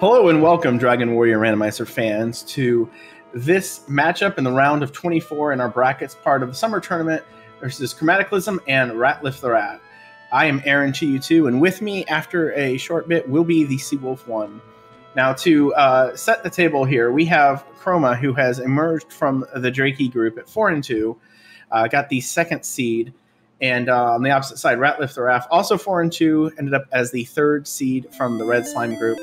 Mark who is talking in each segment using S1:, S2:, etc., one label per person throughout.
S1: Hello and welcome, Dragon Warrior Randomizer fans, to this matchup in the round of 24 in our brackets, part of the summer tournament versus chromataclysm and Ratliff the Rat. I am Aaron Chiu2, and with me after a short bit will be the Seawolf 1. Now, to uh, set the table here, we have Chroma, who has emerged from the Drakee group at 4 and 2, uh, got the second seed. And uh, on the opposite side, Ratliff the Rat, also 4 and 2, ended up as the third seed from the Red Slime group.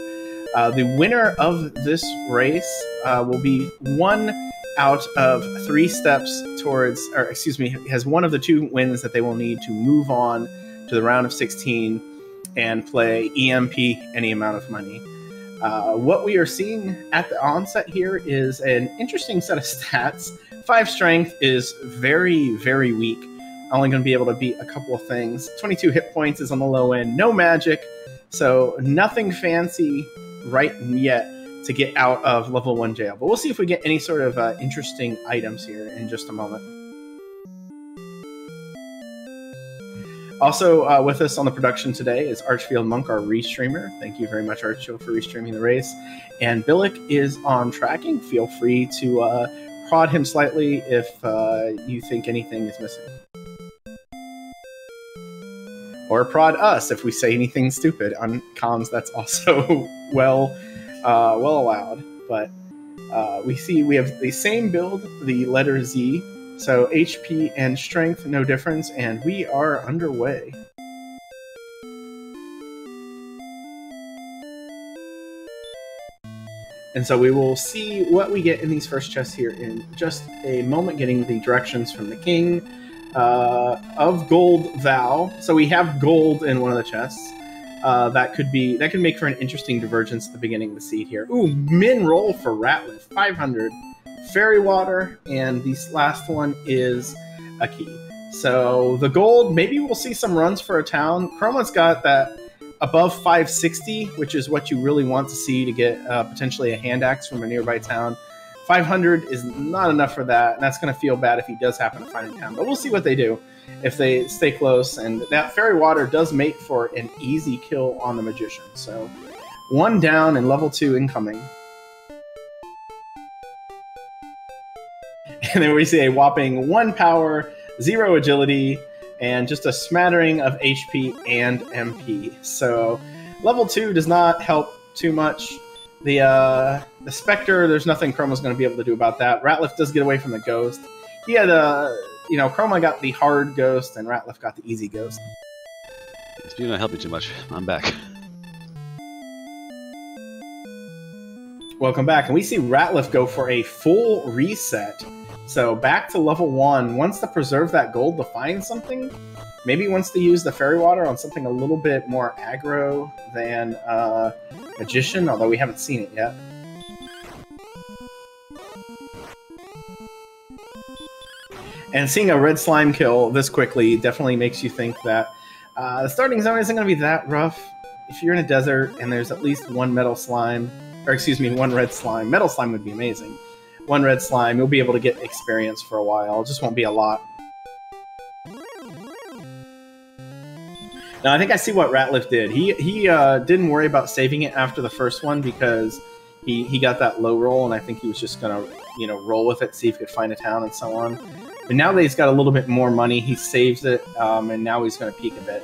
S1: Uh, the winner of this race uh, will be one out of three steps towards, or excuse me, has one of the two wins that they will need to move on to the round of 16 and play EMP any amount of money. Uh, what we are seeing at the onset here is an interesting set of stats. Five strength is very, very weak. Only going to be able to beat a couple of things. 22 hit points is on the low end. No magic. So nothing fancy right yet to get out of level one jail. But we'll see if we get any sort of uh, interesting items here in just a moment. Also uh, with us on the production today is Archfield Monk, our restreamer. Thank you very much, Archfield, for restreaming the race. And Billick is on tracking. Feel free to uh, prod him slightly if uh, you think anything is missing. Or prod us if we say anything stupid. On comms, that's also well uh, well allowed. But uh, we see we have the same build, the letter Z. So HP and strength, no difference, and we are underway. And so we will see what we get in these first chests here in just a moment, getting the directions from the king uh, of gold vow. So we have gold in one of the chests. Uh, that could be that could make for an interesting divergence at the beginning of the seed here. Ooh, min roll for Ratliff, 500. Fairy water, and this last one is a key. So the gold, maybe we'll see some runs for a town. Chroma's got that above 560, which is what you really want to see to get uh, potentially a hand axe from a nearby town. 500 is not enough for that, and that's going to feel bad if he does happen to find a town. But we'll see what they do if they stay close. And that fairy water does make for an easy kill on the magician. So one down and level two incoming. And then we see a whopping one power, zero agility, and just a smattering of HP and MP. So level two does not help too much. The uh, the Spectre, there's nothing Chroma's going to be able to do about that. Ratliff does get away from the Ghost. He had a you know, Chroma got the hard ghost and Ratliff got the easy ghost.
S2: If you don't help me too much, I'm back.
S1: Welcome back, and we see Ratliff go for a full reset. So back to level one. Wants to preserve that gold to find something. Maybe wants to use the fairy water on something a little bit more aggro than uh, magician, although we haven't seen it yet. And seeing a red slime kill this quickly definitely makes you think that uh, the starting zone isn't going to be that rough. If you're in a desert and there's at least one metal slime, or excuse me, one red slime, metal slime would be amazing. One red slime, you'll be able to get experience for a while. It just won't be a lot. Now I think I see what Ratliff did. He he uh, didn't worry about saving it after the first one because he he got that low roll, and I think he was just gonna you know roll with it, see if he could find a town and so on. But now that he's got a little bit more money, he saves it, um, and now he's going to peak a bit.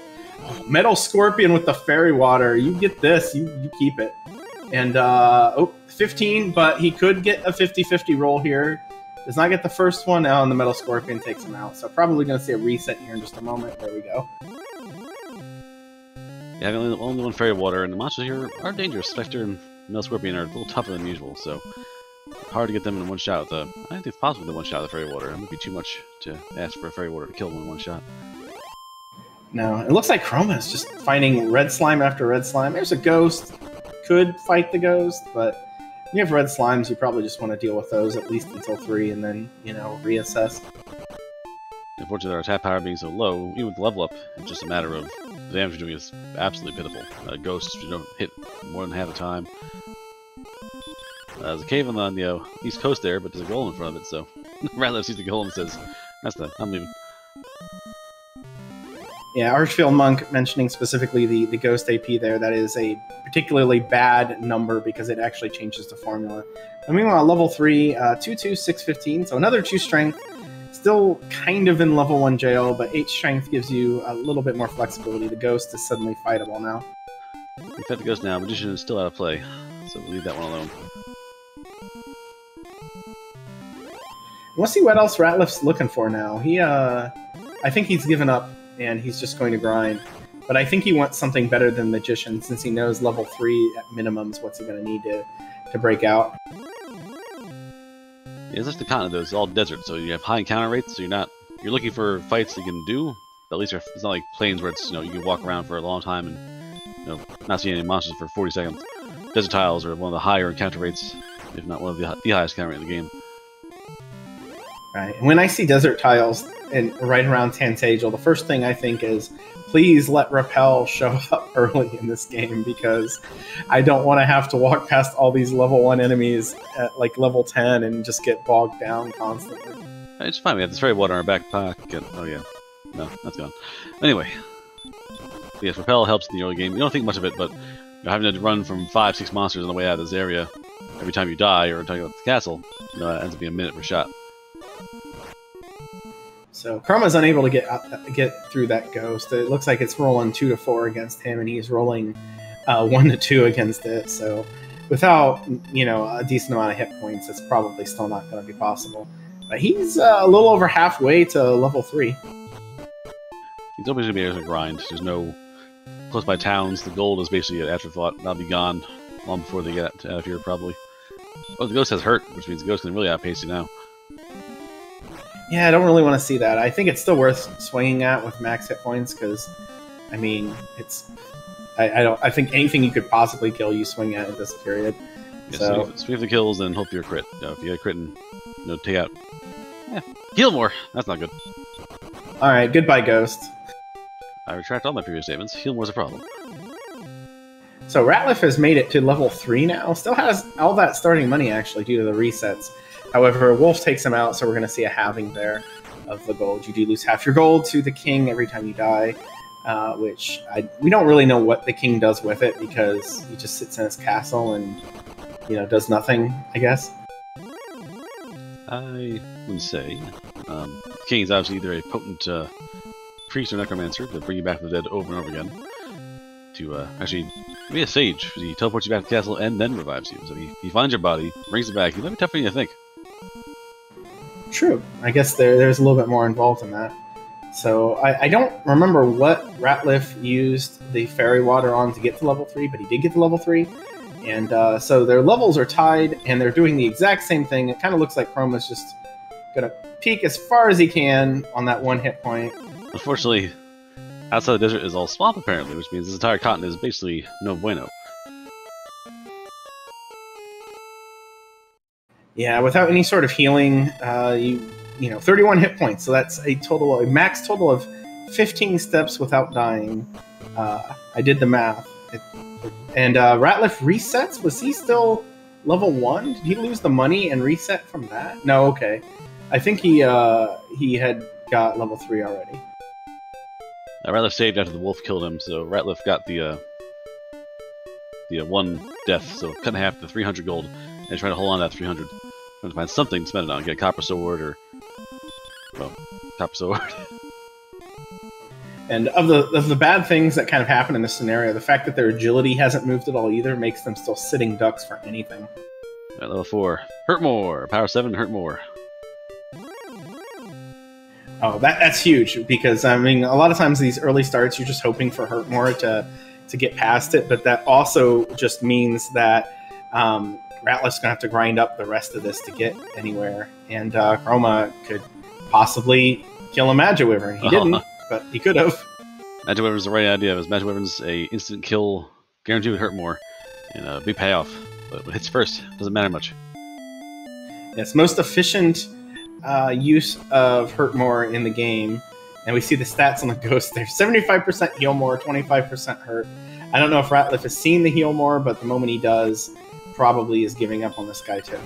S1: Metal Scorpion with the fairy water. You get this, you, you keep it. And, uh, oh, 15, but he could get a 50 50 roll here. Does not get the first one, oh, and the Metal Scorpion takes him out. So, probably going to see a reset here in just a moment. There we go.
S2: Yeah, only, only one fairy water, and the monsters here are dangerous. Spectre and Metal Scorpion are a little tougher than usual, so hard to get them in one shot with the. I think it's possible to one shot with the fairy water. It would be too much to ask for a fairy water to kill them in one shot.
S1: No, it looks like Chroma is just finding red slime after red slime. There's a ghost. Could fight the ghost, but you have red slimes, you probably just want to deal with those at least until three, and then you know reassess.
S2: Unfortunately, our attack power being so low, even with level up, it's just a matter of the damage you're doing is absolutely pitiful. Uh, ghosts, you don't hit more than half the time. Uh, there's a cave on the, on the uh, east coast there, but there's a golem in front of it, so Ratliff sees the golem and says, that's the, I'm leaving.
S1: Yeah, Archfield Monk mentioning specifically the, the Ghost AP there, that is a particularly bad number because it actually changes the formula. And meanwhile, level 3, uh, 2 2, 6 15, so another 2 strength. Still kind of in level 1 jail, but 8 strength gives you a little bit more flexibility. The Ghost is suddenly fightable now.
S2: We fight the Ghost now, Magician is still out of play, so we'll leave that one alone.
S1: We'll see what else Ratliff's looking for now. He, uh, I think he's given up and he's just going to grind. But I think he wants something better than Magician since he knows level 3 at minimum is what's he going to need to, to break out.
S2: Yeah, it's just the continent though, it's all desert, so you have high encounter rates, so you're not, you're looking for fights that you can do, at least it's not like plains where it's, you know, you can walk around for a long time and, you know, not see any monsters for 40 seconds. Desert tiles are one of the higher encounter rates, if not one of the, the highest encounter rate in the game.
S1: Right. And when I see desert tiles and right around Tantegel, the first thing I think is, please let Repel show up early in this game because I don't want to have to walk past all these level one enemies at like level ten and just get bogged down constantly.
S2: It's fine. We have this fairy water in our back pocket. Oh yeah, no, that's gone. Anyway, yes, Repel helps in the early game. You don't think much of it, but you're having to run from five, six monsters on the way out of this area every time you die or talking about the castle. You know, it ends up being a minute per shot.
S1: So Chroma's unable to get get through that ghost. It looks like it's rolling two to four against him, and he's rolling uh, one to two against it. So without you know a decent amount of hit points, it's probably still not going to be possible. But he's uh, a little over halfway to level three.
S2: He's always going to be able to grind. There's no close by towns. The gold is basically an afterthought. That'll be gone long before they get out of here, probably. Oh, the ghost has hurt, which means the ghost can really outpace you now.
S1: Yeah, I don't really want to see that. I think it's still worth swinging at with max hit points because, I mean, it's. I, I, don't. I think anything you could possibly kill, you swing at at this period.
S2: Yeah,
S1: so,
S2: sweep, sweep the kills and hope you're crit. You know, if you get a crit and you know, take out. Yeah, heal more. That's not good.
S1: All right, goodbye, Ghost.
S2: I retract all my previous statements. Heal more's a problem.
S1: So Ratliff has made it to level three now. Still has all that starting money actually due to the resets. However, Wolf takes him out, so we're going to see a halving there of the gold. You do lose half your gold to the king every time you die, uh, which I, we don't really know what the king does with it because he just sits in his castle and you know does nothing. I guess.
S2: I wouldn't say. Um, the king is obviously either a potent uh, priest or necromancer to bring you back from the dead over and over again. To uh, actually be a sage, he teleports you back to the castle and then revives you. So he, he finds your body, brings it back. He might be tougher than you think.
S1: True. I guess there there's a little bit more involved in that. So I, I don't remember what Ratliff used the fairy water on to get to level three, but he did get to level three. And uh, so their levels are tied, and they're doing the exact same thing. It kind of looks like Chroma's just gonna peek as far as he can on that one hit point.
S2: Unfortunately, outside the desert is all swamp apparently, which means this entire continent is basically no bueno.
S1: Yeah, without any sort of healing, uh, you you know, 31 hit points. So that's a total, a max total of 15 steps without dying. Uh, I did the math. It, and uh, Ratliff resets. Was he still level one? Did he lose the money and reset from that? No. Okay. I think he uh, he had got level three already.
S2: Uh, Ratliff saved after the wolf killed him, so Ratliff got the uh, the uh, one death, so cut in half the 300 gold, and trying to hold on to that 300. Trying to find something to spend it on, get a copper sword or well, copper sword.
S1: And of the of the bad things that kind of happen in this scenario, the fact that their agility hasn't moved at all either makes them still sitting ducks for anything.
S2: At level four, hurt more. Power seven, hurt more.
S1: Oh, that that's huge because I mean, a lot of times these early starts, you're just hoping for hurt more to to get past it, but that also just means that um, Ratliff's gonna have to grind up the rest of this to get anywhere, and uh, Chroma could possibly kill a Magic Wyvern. He didn't, but he could have.
S2: Magic Wyvern's the right idea, because Magic Wyvern's a instant kill, guaranteed to hurt more, and a big payoff. But what hits first doesn't matter much.
S1: Yes, most efficient uh, use of hurt more in the game, and we see the stats on the ghost there: seventy-five percent heal more, twenty-five percent hurt. I don't know if Ratliff has seen the heal more, but the moment he does, probably is giving up on this guy too.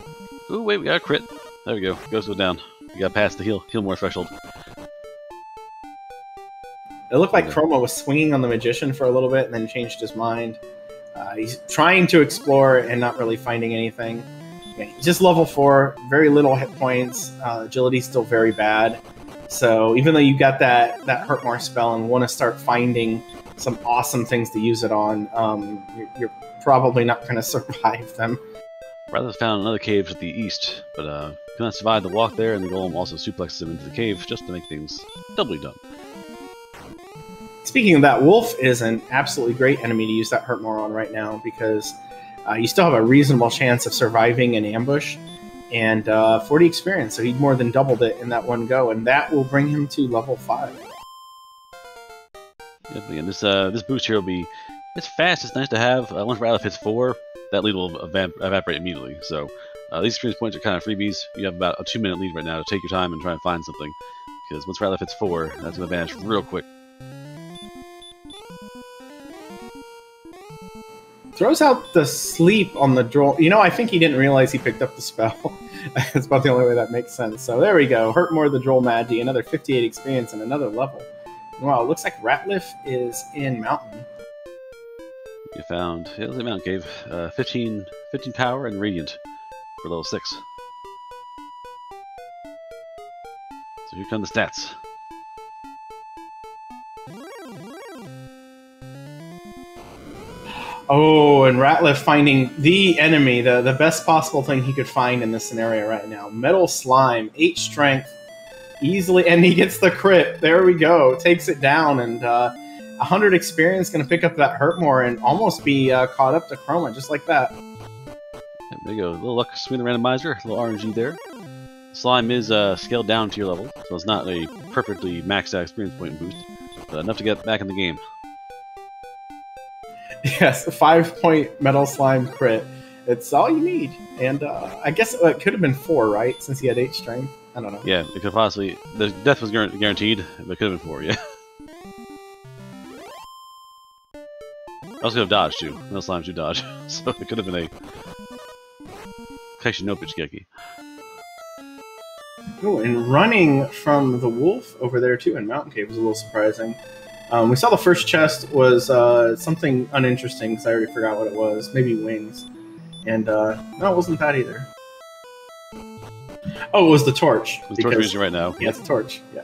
S2: Ooh, wait, we got a crit. There we go. Ghost go down. We got past the heal heal more threshold.
S1: It looked like. Chroma was swinging on the magician for a little bit and then changed his mind. Uh, he's trying to explore and not really finding anything. Yeah, just level four, very little hit points. Uh, agility's still very bad. So even though you got that that hurt more spell and want to start finding some awesome things to use it on, um, you're, you're, probably not going to survive them.
S2: Rather found another cave to the east, but uh, could survive the walk there, and the golem also suplexes him into the cave just to make things doubly dumb.
S1: Speaking of that, Wolf is an absolutely great enemy to use that Hurt Moron right now because uh, you still have a reasonable chance of surviving an ambush and uh, 40 experience, so he more than doubled it in that one go, and that will bring him to level
S2: 5 again, this uh, this boost here will be it's fast. It's nice to have. Uh, once Ratliff hits four, that lead will evap- evaporate immediately. So uh, these experience points are kind of freebies. You have about a two minute lead right now to take your time and try and find something. Because once Ratliff hits four, that's to vanish real quick.
S1: Throws out the sleep on the droll. You know, I think he didn't realize he picked up the spell. That's about the only way that makes sense. So there we go. Hurt more of the droll magi, another 58 experience and another level. Wow, it looks like Ratliff is in Mountain.
S2: You found yeah, the Mountain Cave, uh, 15, 15 power and radiant for level six. So here come the stats.
S1: Oh, and Ratliff finding the enemy, the, the best possible thing he could find in this scenario right now. Metal Slime, 8 strength, easily, and he gets the crit. There we go. Takes it down, and uh, 100 experience going to pick up that hurt more and almost be uh, caught up to Chroma, just like that.
S2: There you go. A little luck swing the randomizer, a little RNG there. Slime is uh, scaled down to your level, so it's not a perfectly maxed out experience point boost, but enough to get back in the game.
S1: Yes, five point Metal Slime crit. It's all you need. And uh, I guess it could have been four, right? Since he had 8 strength. I don't know.
S2: Yeah, it could possibly. The death was guaranteed, but it could have been four, yeah. I also could have dodged too. No slimes do dodge, so it could have been a. Actually, no pitch Geki.
S1: Oh, and running from the wolf over there too in Mountain Cave was a little surprising. Um, we saw the first chest was uh, something uninteresting because I already forgot what it was. Maybe wings. And uh, no, it wasn't that either. Oh, it was the torch.
S2: The torch
S1: because-
S2: using right now.
S1: Yeah, it's a torch. Yeah.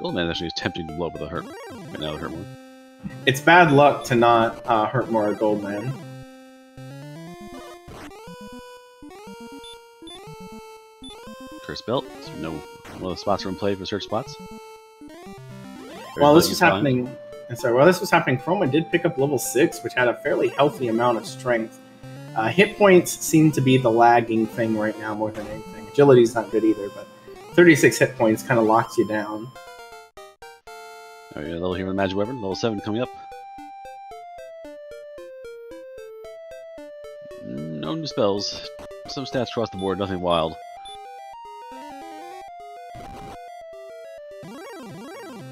S2: Goldman actually is tempting to blow up with a hurt. Right now, the hurt one.
S1: It's bad luck to not uh, hurt more gold man.
S2: Curse belt. So no, one of the spots are in play for search spots.
S1: While this was
S2: fine.
S1: happening, and sorry, while this was happening, Chroma did pick up level six, which had a fairly healthy amount of strength. Uh, hit points seem to be the lagging thing right now more than anything. Agility's not good either, but 36 hit points kind of locks you down.
S2: Oh yeah, level here with magic weapon, level seven coming up. No new spells. Some stats across the board, nothing wild.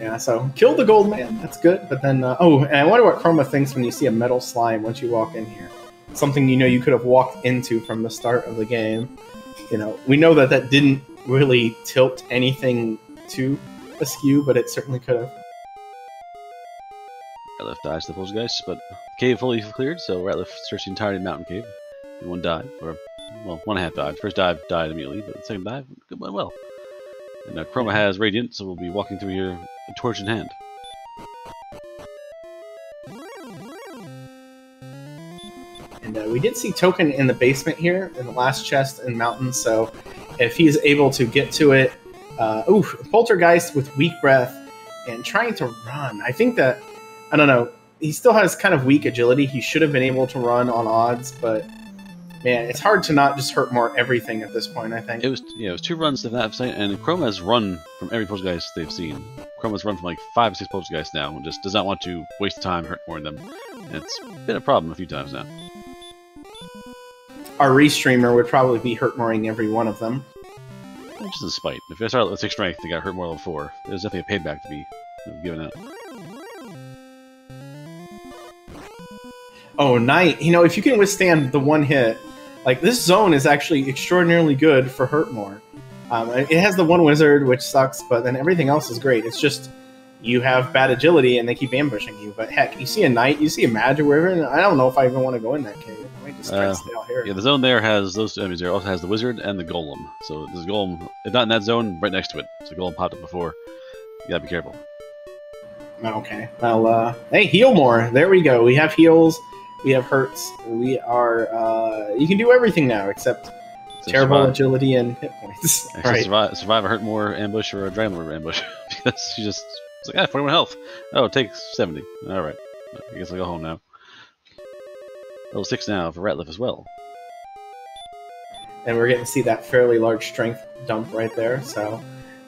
S1: Yeah, so kill the gold man. That's good. But then, uh, oh, and I wonder what Chroma thinks when you see a metal slime once you walk in here. Something you know you could have walked into from the start of the game. You know, we know that that didn't really tilt anything too askew, but it certainly could have.
S2: Ratliff dies to the poltergeist, but cave fully cleared, so Ratliff searched the entirety of mountain cave. And one dive, or well, one half dive. First dive died immediately, but the second dive went well. And now Chroma has radiant, so we'll be walking through here, a torch in hand.
S1: Uh, we did see Token in the basement here in the last chest in Mountain. So if he's able to get to it, uh, Poltergeist with weak breath and trying to run. I think that I don't know. He still has kind of weak agility. He should have been able to run on odds, but man, it's hard to not just hurt more everything at this point. I think.
S2: It was yeah, it was two runs to that site, and Chroma has run from every poltergeist they've seen. Chroma's run from like five or six poltergeists now, and just does not want to waste time hurt more than them. And it's been a problem a few times now.
S1: Our restreamer would probably be hurt mooring every one of them.
S2: Just in spite. If I start at six strength, they got hurt more level four. There's definitely a payback to be given out.
S1: Oh, Knight. You know, if you can withstand the one hit, like this zone is actually extraordinarily good for hurt more. Um, it has the one wizard, which sucks, but then everything else is great. It's just you have bad agility and they keep ambushing you. But heck, you see a knight, you see a mage or whatever, and I don't know if I even want to go in that cave. I might just try
S2: Uh,
S1: to stay out here.
S2: Yeah, the zone there has those two enemies there. Also has the wizard and the golem. So there's a golem, if not in that zone, right next to it. So golem popped up before. You gotta be careful.
S1: Okay. Well, uh, hey, heal more. There we go. We have heals. We have hurts. We are. Uh, you can do everything now except
S2: So
S1: terrible
S2: survive,
S1: agility and hit points. right.
S2: survive, survive a hurt more ambush or a dragon lord ambush because you just was like, ah, 41 health. Oh, it takes 70. All right. I guess I'll go home now. Level six now for Ratliff as well.
S1: and we're getting to see that fairly large strength dump right there. So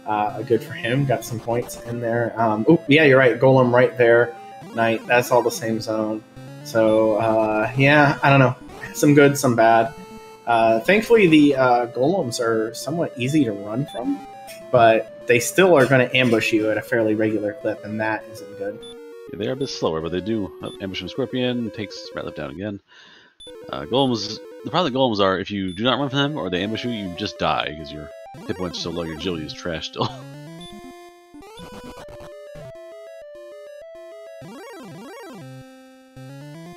S1: uh, good for him. Got some points in there. Um, oh, yeah, you're right. Golem right there. Knight. That's all the same zone. So uh, yeah, I don't know. Some good, some bad. Uh, thankfully, the uh, golems are somewhat easy to run from, but they still are going to ambush you at a fairly regular clip, and that isn't good.
S2: Yeah, they are a bit slower, but they do uh, ambush from Scorpion, takes Ratliff down again. Uh, golems, the problem with golems are if you do not run from them or they ambush you, you just die because your hit points are so low, your agility is trash still.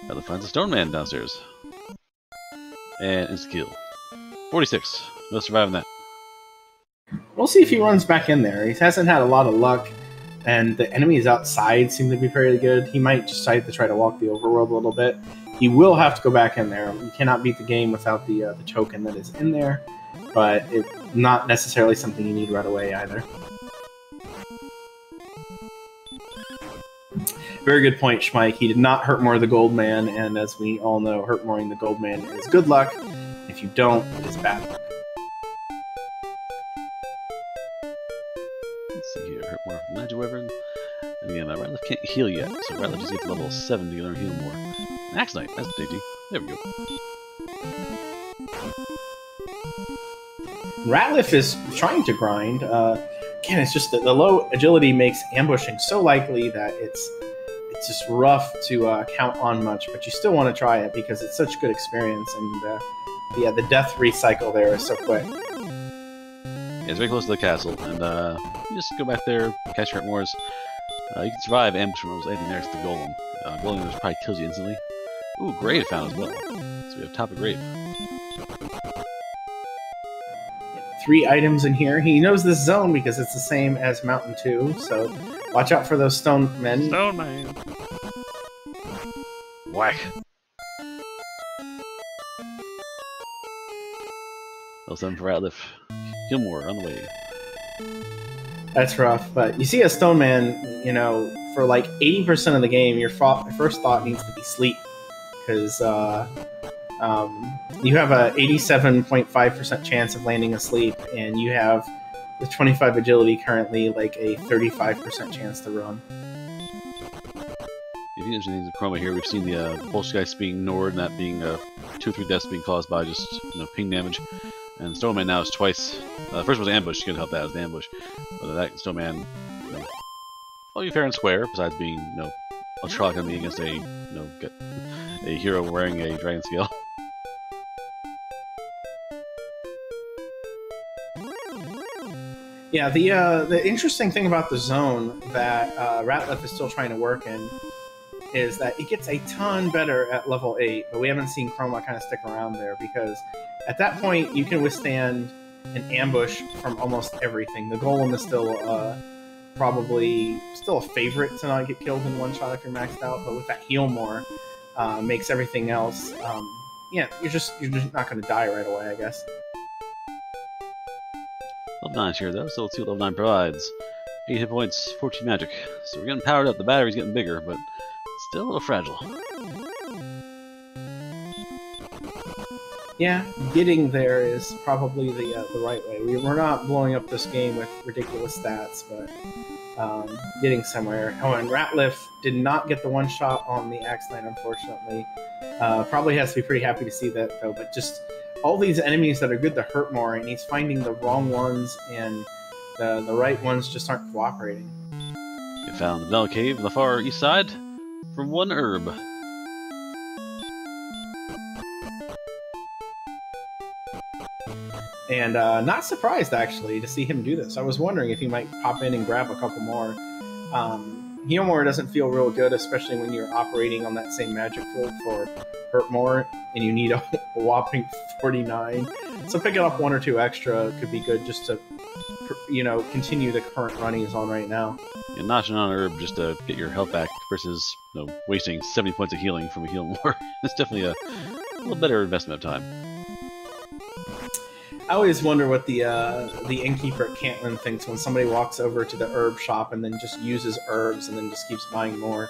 S2: Ratliff finds a stone man downstairs. And insta kill. 46. No surviving that.
S1: We'll see if he runs back in there. He hasn't had a lot of luck, and the enemies outside seem to be fairly good. He might decide to try to walk the overworld a little bit. He will have to go back in there. You cannot beat the game without the uh, the token that is in there, but it's not necessarily something you need right away either. Very good point, Schmike. He did not hurt more the gold man, and as we all know, hurt mooring the gold man is good luck. If you don't, it is bad luck.
S2: More Magic Wyvern. And again, uh, Ratliff can't heal yet, so Ratliff just gets level 70 to learn heal more. Axe Knight, that's JD. There we go.
S1: Ratliff is trying to grind. Uh, again, it's just that the low agility makes ambushing so likely that it's it's just rough to uh, count on much. But you still want to try it because it's such good experience, and uh, yeah, the death recycle there is so quick.
S2: Yeah, it's very close to the castle, and uh, you just go back there, catch Hurt Moors. Uh, you can survive ambush from almost anything next to the Golem. Uh, Golem just probably kills you instantly. Ooh, Grave found as well. So we have top of Grave.
S1: Three items in here. He knows this zone because it's the same as Mountain Two, so watch out for those stone men.
S2: Stone Man! Whack! Level 7 for Ratliff. Gilmore on the way.
S1: That's rough, but you see a stone man, you know, for like 80% of the game, your first thought needs to be sleep. Because uh, um, you have a 87.5% chance of landing asleep, and you have the 25 agility currently, like a 35% chance to run.
S2: If you interesting things in Chroma here, we've seen the uh, Poltergeist being ignored, and that being uh, two or three deaths being caused by just you know ping damage. And Stoneman now is twice. Uh, the first was ambush, you could help that as an ambush. But that Stoneman, you know, well, you fair and square, besides being, you know, a Trolloc enemy against a, you know, get a hero wearing a dragon scale.
S1: Yeah, the uh, the interesting thing about the zone that uh, Ratliff is still trying to work in is that it gets a ton better at level eight, but we haven't seen Chroma kind of stick around there because at that point you can withstand an ambush from almost everything. The golem is still uh, probably still a favorite to not get killed in one shot if you're maxed out, but with that heal more, uh, makes everything else. Um, yeah, you're just you're just not going to die right away, I guess.
S2: Level 9 here, though, so let's see what level 9 provides. 8 hit points, 14 magic. So we're getting powered up, the battery's getting bigger, but still a little fragile.
S1: Yeah, getting there is probably the uh, the right way. We, we're not blowing up this game with ridiculous stats, but um, getting somewhere. Oh, and Ratliff did not get the one shot on the Axe Knight, unfortunately. Uh, probably has to be pretty happy to see that, though. But just all these enemies that are good to hurt more, and he's finding the wrong ones, and the, the right ones just aren't cooperating.
S2: You found the Bell Cave on the far east side for one herb.
S1: And uh, not surprised actually to see him do this. I was wondering if he might pop in and grab a couple more. Um, Healmore doesn't feel real good, especially when you're operating on that same magic field for Hurt More and you need a whopping 49. So picking up one or two extra could be good just to, you know, continue the current run he's on right now.
S2: Yeah, notching on herb just to get your health back versus you know, wasting 70 points of healing from a heal more. it's definitely a, a little better investment of time.
S1: I always wonder what the uh, the innkeeper at Cantlin thinks when somebody walks over to the herb shop and then just uses herbs and then just keeps buying more.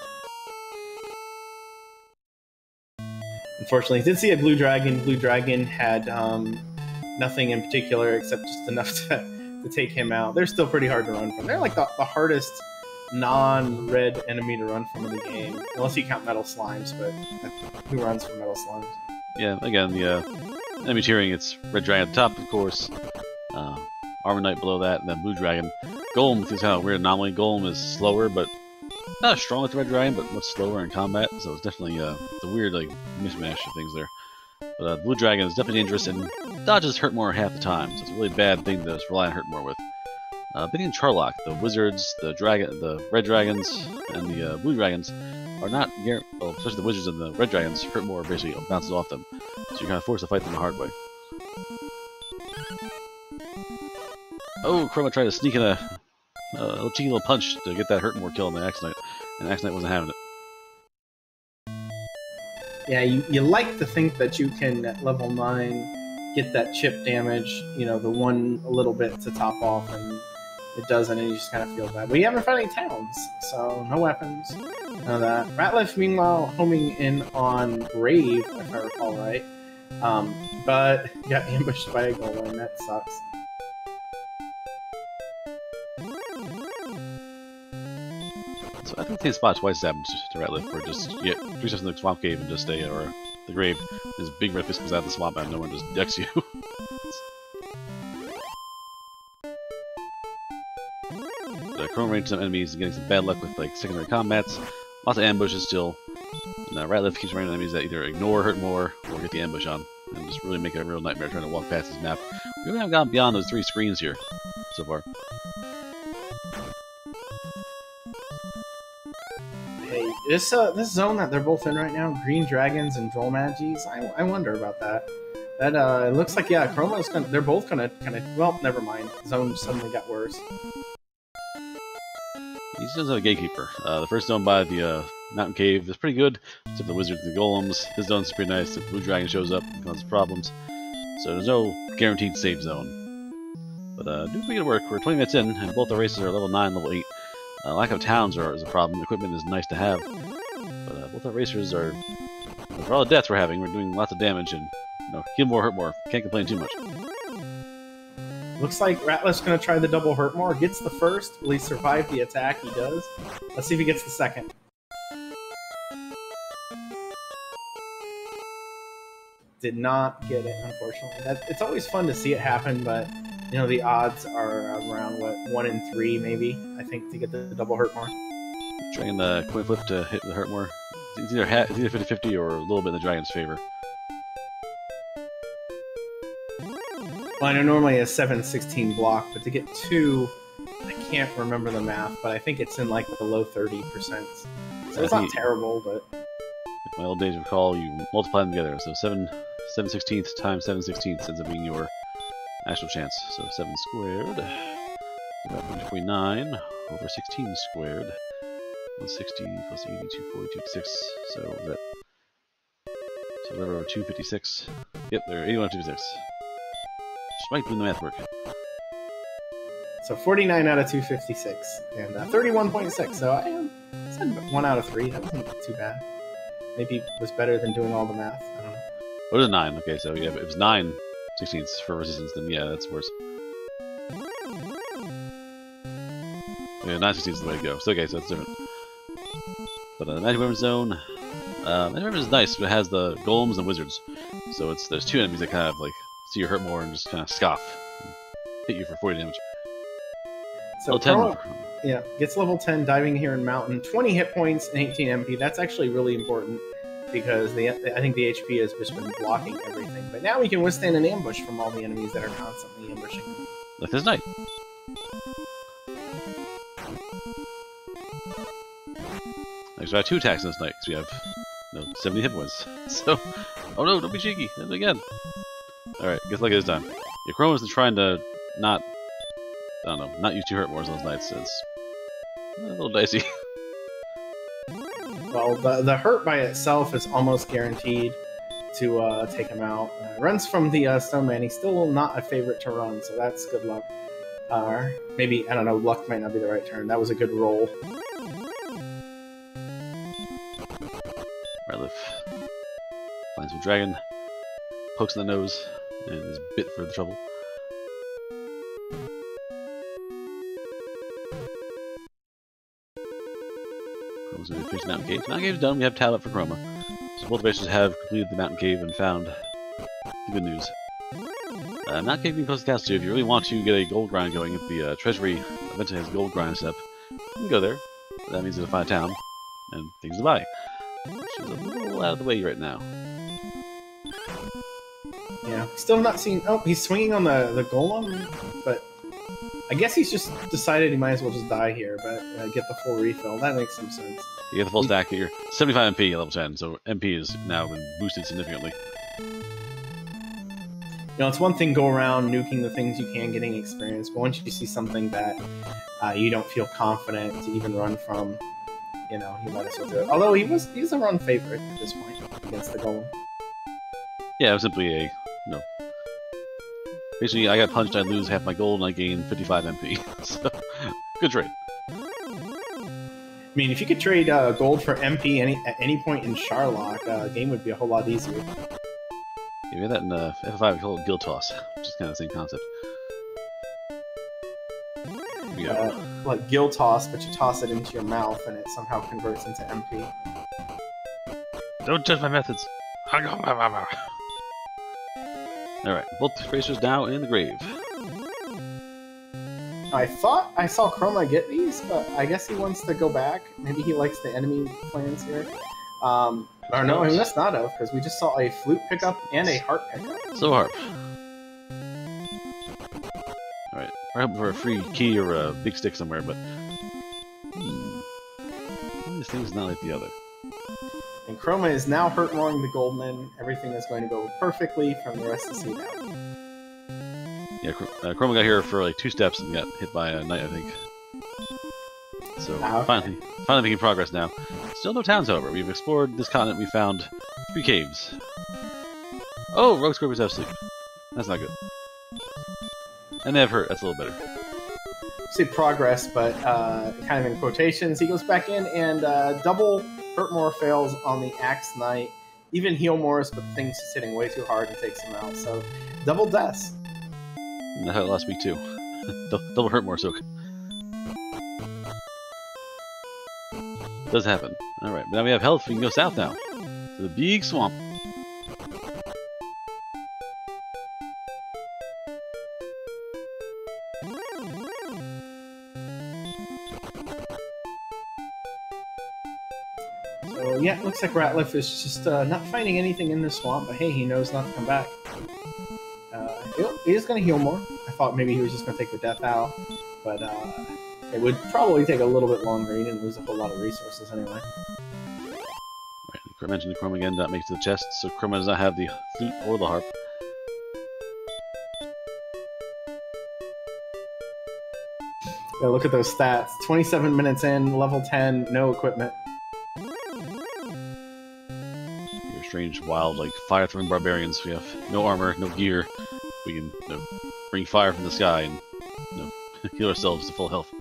S1: Unfortunately, I did see a blue dragon. Blue dragon had um, nothing in particular except just enough to, to take him out. They're still pretty hard to run from. They're like the, the hardest non-red enemy to run from in the game, unless you count metal slimes. But who runs from metal slimes?
S2: Yeah, again, the uh, Enemy tiering, it's Red Dragon at the top, of course. Uh, Armor Knight below that, and then Blue Dragon. Golem is kind of a weird anomaly. Golem is slower, but not as strong as Red Dragon, but much slower in combat. So it's definitely uh, a weird like mishmash of things there. But uh, Blue Dragon is definitely dangerous and dodges hurt more half the time. So it's a really bad thing to rely on hurt more with. Uh, Biddy and Charlock, the wizards, the dragon, the red dragons, and the uh, blue dragons are not well, especially the wizards and the red dragons hurt more basically bounces off them. So you're kind of forced to fight them the hard way. Oh, Chroma tried to sneak in a, a little cheeky little punch to get that hurt more kill on the Axe Knight, and Axe Knight wasn't having it.
S1: Yeah, you, you like to think that you can, at level 9, get that chip damage, you know, the one a little bit to top off, and it doesn't, and you just kind of feel bad. But you haven't found any towns, so no weapons, none of that. Ratliff, meanwhile, homing in on Grave, if I recall right. Um, but got ambushed by a golem, that sucks.
S2: I think the spot twice damage to Ratliff, where just yeah, three steps in the swamp cave and just stay, or the grave, this big red fist comes out of the swamp and no one just decks you. the Chrome range some enemies and getting some bad luck with like secondary combats. Lots of ambushes still. And uh, Ratliff keeps running enemies that either ignore, hurt more, or get the ambush on. And just really make it a real nightmare trying to walk past this map. We really haven't gone beyond those three screens here so far.
S1: This uh, this zone that they're both in right now, Green Dragons and Droll Magis, I, I wonder about that. That uh, it looks like yeah, Chroma's gonna. They're both gonna kind of. Well, never mind. Zone suddenly got worse.
S2: He still has a gatekeeper. Uh, the first zone by the uh, mountain cave is pretty good, except the wizards and the golems. This zone's pretty nice. The blue dragon shows up, causes problems. So there's no guaranteed save zone. But uh, do pretty good work. We're 20 minutes in, and both the races are level 9, level 8. Uh, lack of towns are, is a problem. Equipment is nice to have. But uh, both our racers are... For all the deaths we're having, we're doing lots of damage, and you know, kill more, hurt more. Can't complain too much.
S1: Looks like Ratliff's gonna try the double hurt more. Gets the first. Will he survive the attack? He does. Let's see if he gets the second. Did not get it, unfortunately. That, it's always fun to see it happen, but you know the odds are around what one in three, maybe. I think to get the double hurt more.
S2: Trying the coin flip to hit the hurt more. It's either it's either 50-50 or a little bit in the dragon's favor.
S1: Well, I know normally a 7-16 block, but to get two, I can't remember the math, but I think it's in like the low 30%. So it's not terrible, but...
S2: My old days recall, you multiply them together. So 7 7 16th times 7 16th ends up being your actual chance. So 7 squared, about 29 over 16 squared, 160 plus 82, 42, 6. So that so we're over 256. Yep, there, 81, 256. Just might do the math work.
S1: So 49 out of 256 and uh, 31.6. So I am said one out of three. That wasn't too bad. Maybe it was better than doing all the math. I don't know.
S2: What is nine? Okay, so yeah, it was nine sixteenths for resistance, then yeah, that's worse. Yeah, nine sixteenths is the way to go. So okay, so that's different. But uh, Magic Weapon Zone, uh, Magic Weapon is nice, but it has the golems and wizards. So it's there's two enemies that kind of like see you hurt more and just kind of scoff, hit you for 40 damage.
S1: So level 10. yeah, gets level 10 diving here in mountain, 20 hit points and 18 MP. That's actually really important. Because the I think the HP has just been blocking everything. But now we can withstand an ambush from all the enemies that are constantly ambushing.
S2: This night. Actually, I have two attacks this night because we have no 70 hit points. So, oh no, don't be cheeky. Again. Alright, guess like this time. Your Chrome is trying to not, I don't know, not use two hurt mores those nights. It's eh, a little dicey.
S1: Well, the, the hurt by itself is almost guaranteed to uh, take him out. Uh, runs from the uh, Stone Man. He's still not a favorite to run, so that's good luck. Uh, maybe, I don't know, luck might not be the right term. That was a good roll.
S2: Ratliff finds some dragon, pokes in the nose, and is bit for the trouble. To the mountain cave. Mountain cave's done. We have talent for Chroma. So both racers have completed the mountain cave and found the good news. Uh, mountain cave being close to castle too. If you really want to get a gold grind going, if the uh, treasury eventually has gold grind step, you can go there. That means to find a town and things to buy, which is a little out of the way right now.
S1: Yeah, still not seen. Oh, he's swinging on the the golem, but I guess he's just decided he might as well just die here, but uh, get the full refill. That makes some sense.
S2: You get the full stack here. 75 MP at level 10, so MP has now been boosted significantly.
S1: You know, it's one thing go around nuking the things you can, getting experience, but once you see something that uh, you don't feel confident to even run from, you know, you might as well do it. Although he was he's a run favorite at this point against the golem.
S2: Yeah, it was simply a, you know, basically I got punched, I lose half my gold, and I gain 55 MP. so, good trade.
S1: I mean, if you could trade uh, gold for MP any at any point in Charlock, uh, game would be a whole lot easier.
S2: Yeah, we had that in uh, F5, we call it Guild Toss, which is kind of the same concept. Yeah.
S1: Uh, like gil toss, but you toss it into your mouth and it somehow converts into MP.
S2: Don't judge my methods. Alright, both racers now in the grave.
S1: I thought I saw Chroma get these, but I guess he wants to go back. Maybe he likes the enemy plans here. Um, or no, he must not have, because we just saw a flute pickup and a harp pickup.
S2: So harp. Alright, we're hoping for a free key or a big stick somewhere, but... Hmm. One of these things is not like the other.
S1: And Chroma is now hurt mooring the Goldman. Everything is going to go perfectly from the rest of the out.
S2: Yeah, uh, Chroma got here for like two steps and got hit by a knight, I think. So
S1: Ah, okay.
S2: finally, finally making progress now. Still no towns, however. We've explored this continent. We found three caves. Oh, rogue scorpions have sleep. That's not good. And they have hurt. That's a little better.
S1: See progress, but uh, kind of in quotations. He goes back in and uh, double Hurtmore fails on the Axe Knight. Even heal Morris, but thing's just hitting way too hard and takes him out. So double deaths.
S2: Happened last week too. Dou- Double hurt more soak. Does happen. Alright, now we have health. We can go south now. To the big swamp.
S1: So yeah, looks like Ratliff is just uh, not finding anything in this swamp, but hey, he knows not to come back. Uh, he'll- is going to heal more. I thought maybe he was just going to take the death out, but uh, it would probably take a little bit longer. He didn't lose a whole lot of resources anyway.
S2: Right, I mentioned the Chrome again, that makes the chest, so Chroma does not have the flute or the harp.
S1: Yeah, look at those stats. 27 minutes in, level 10, no equipment.
S2: Strange, wild, like fire-throwing barbarians. We have no armor, no gear. We can you know, bring fire from the sky and you know, heal ourselves to full health.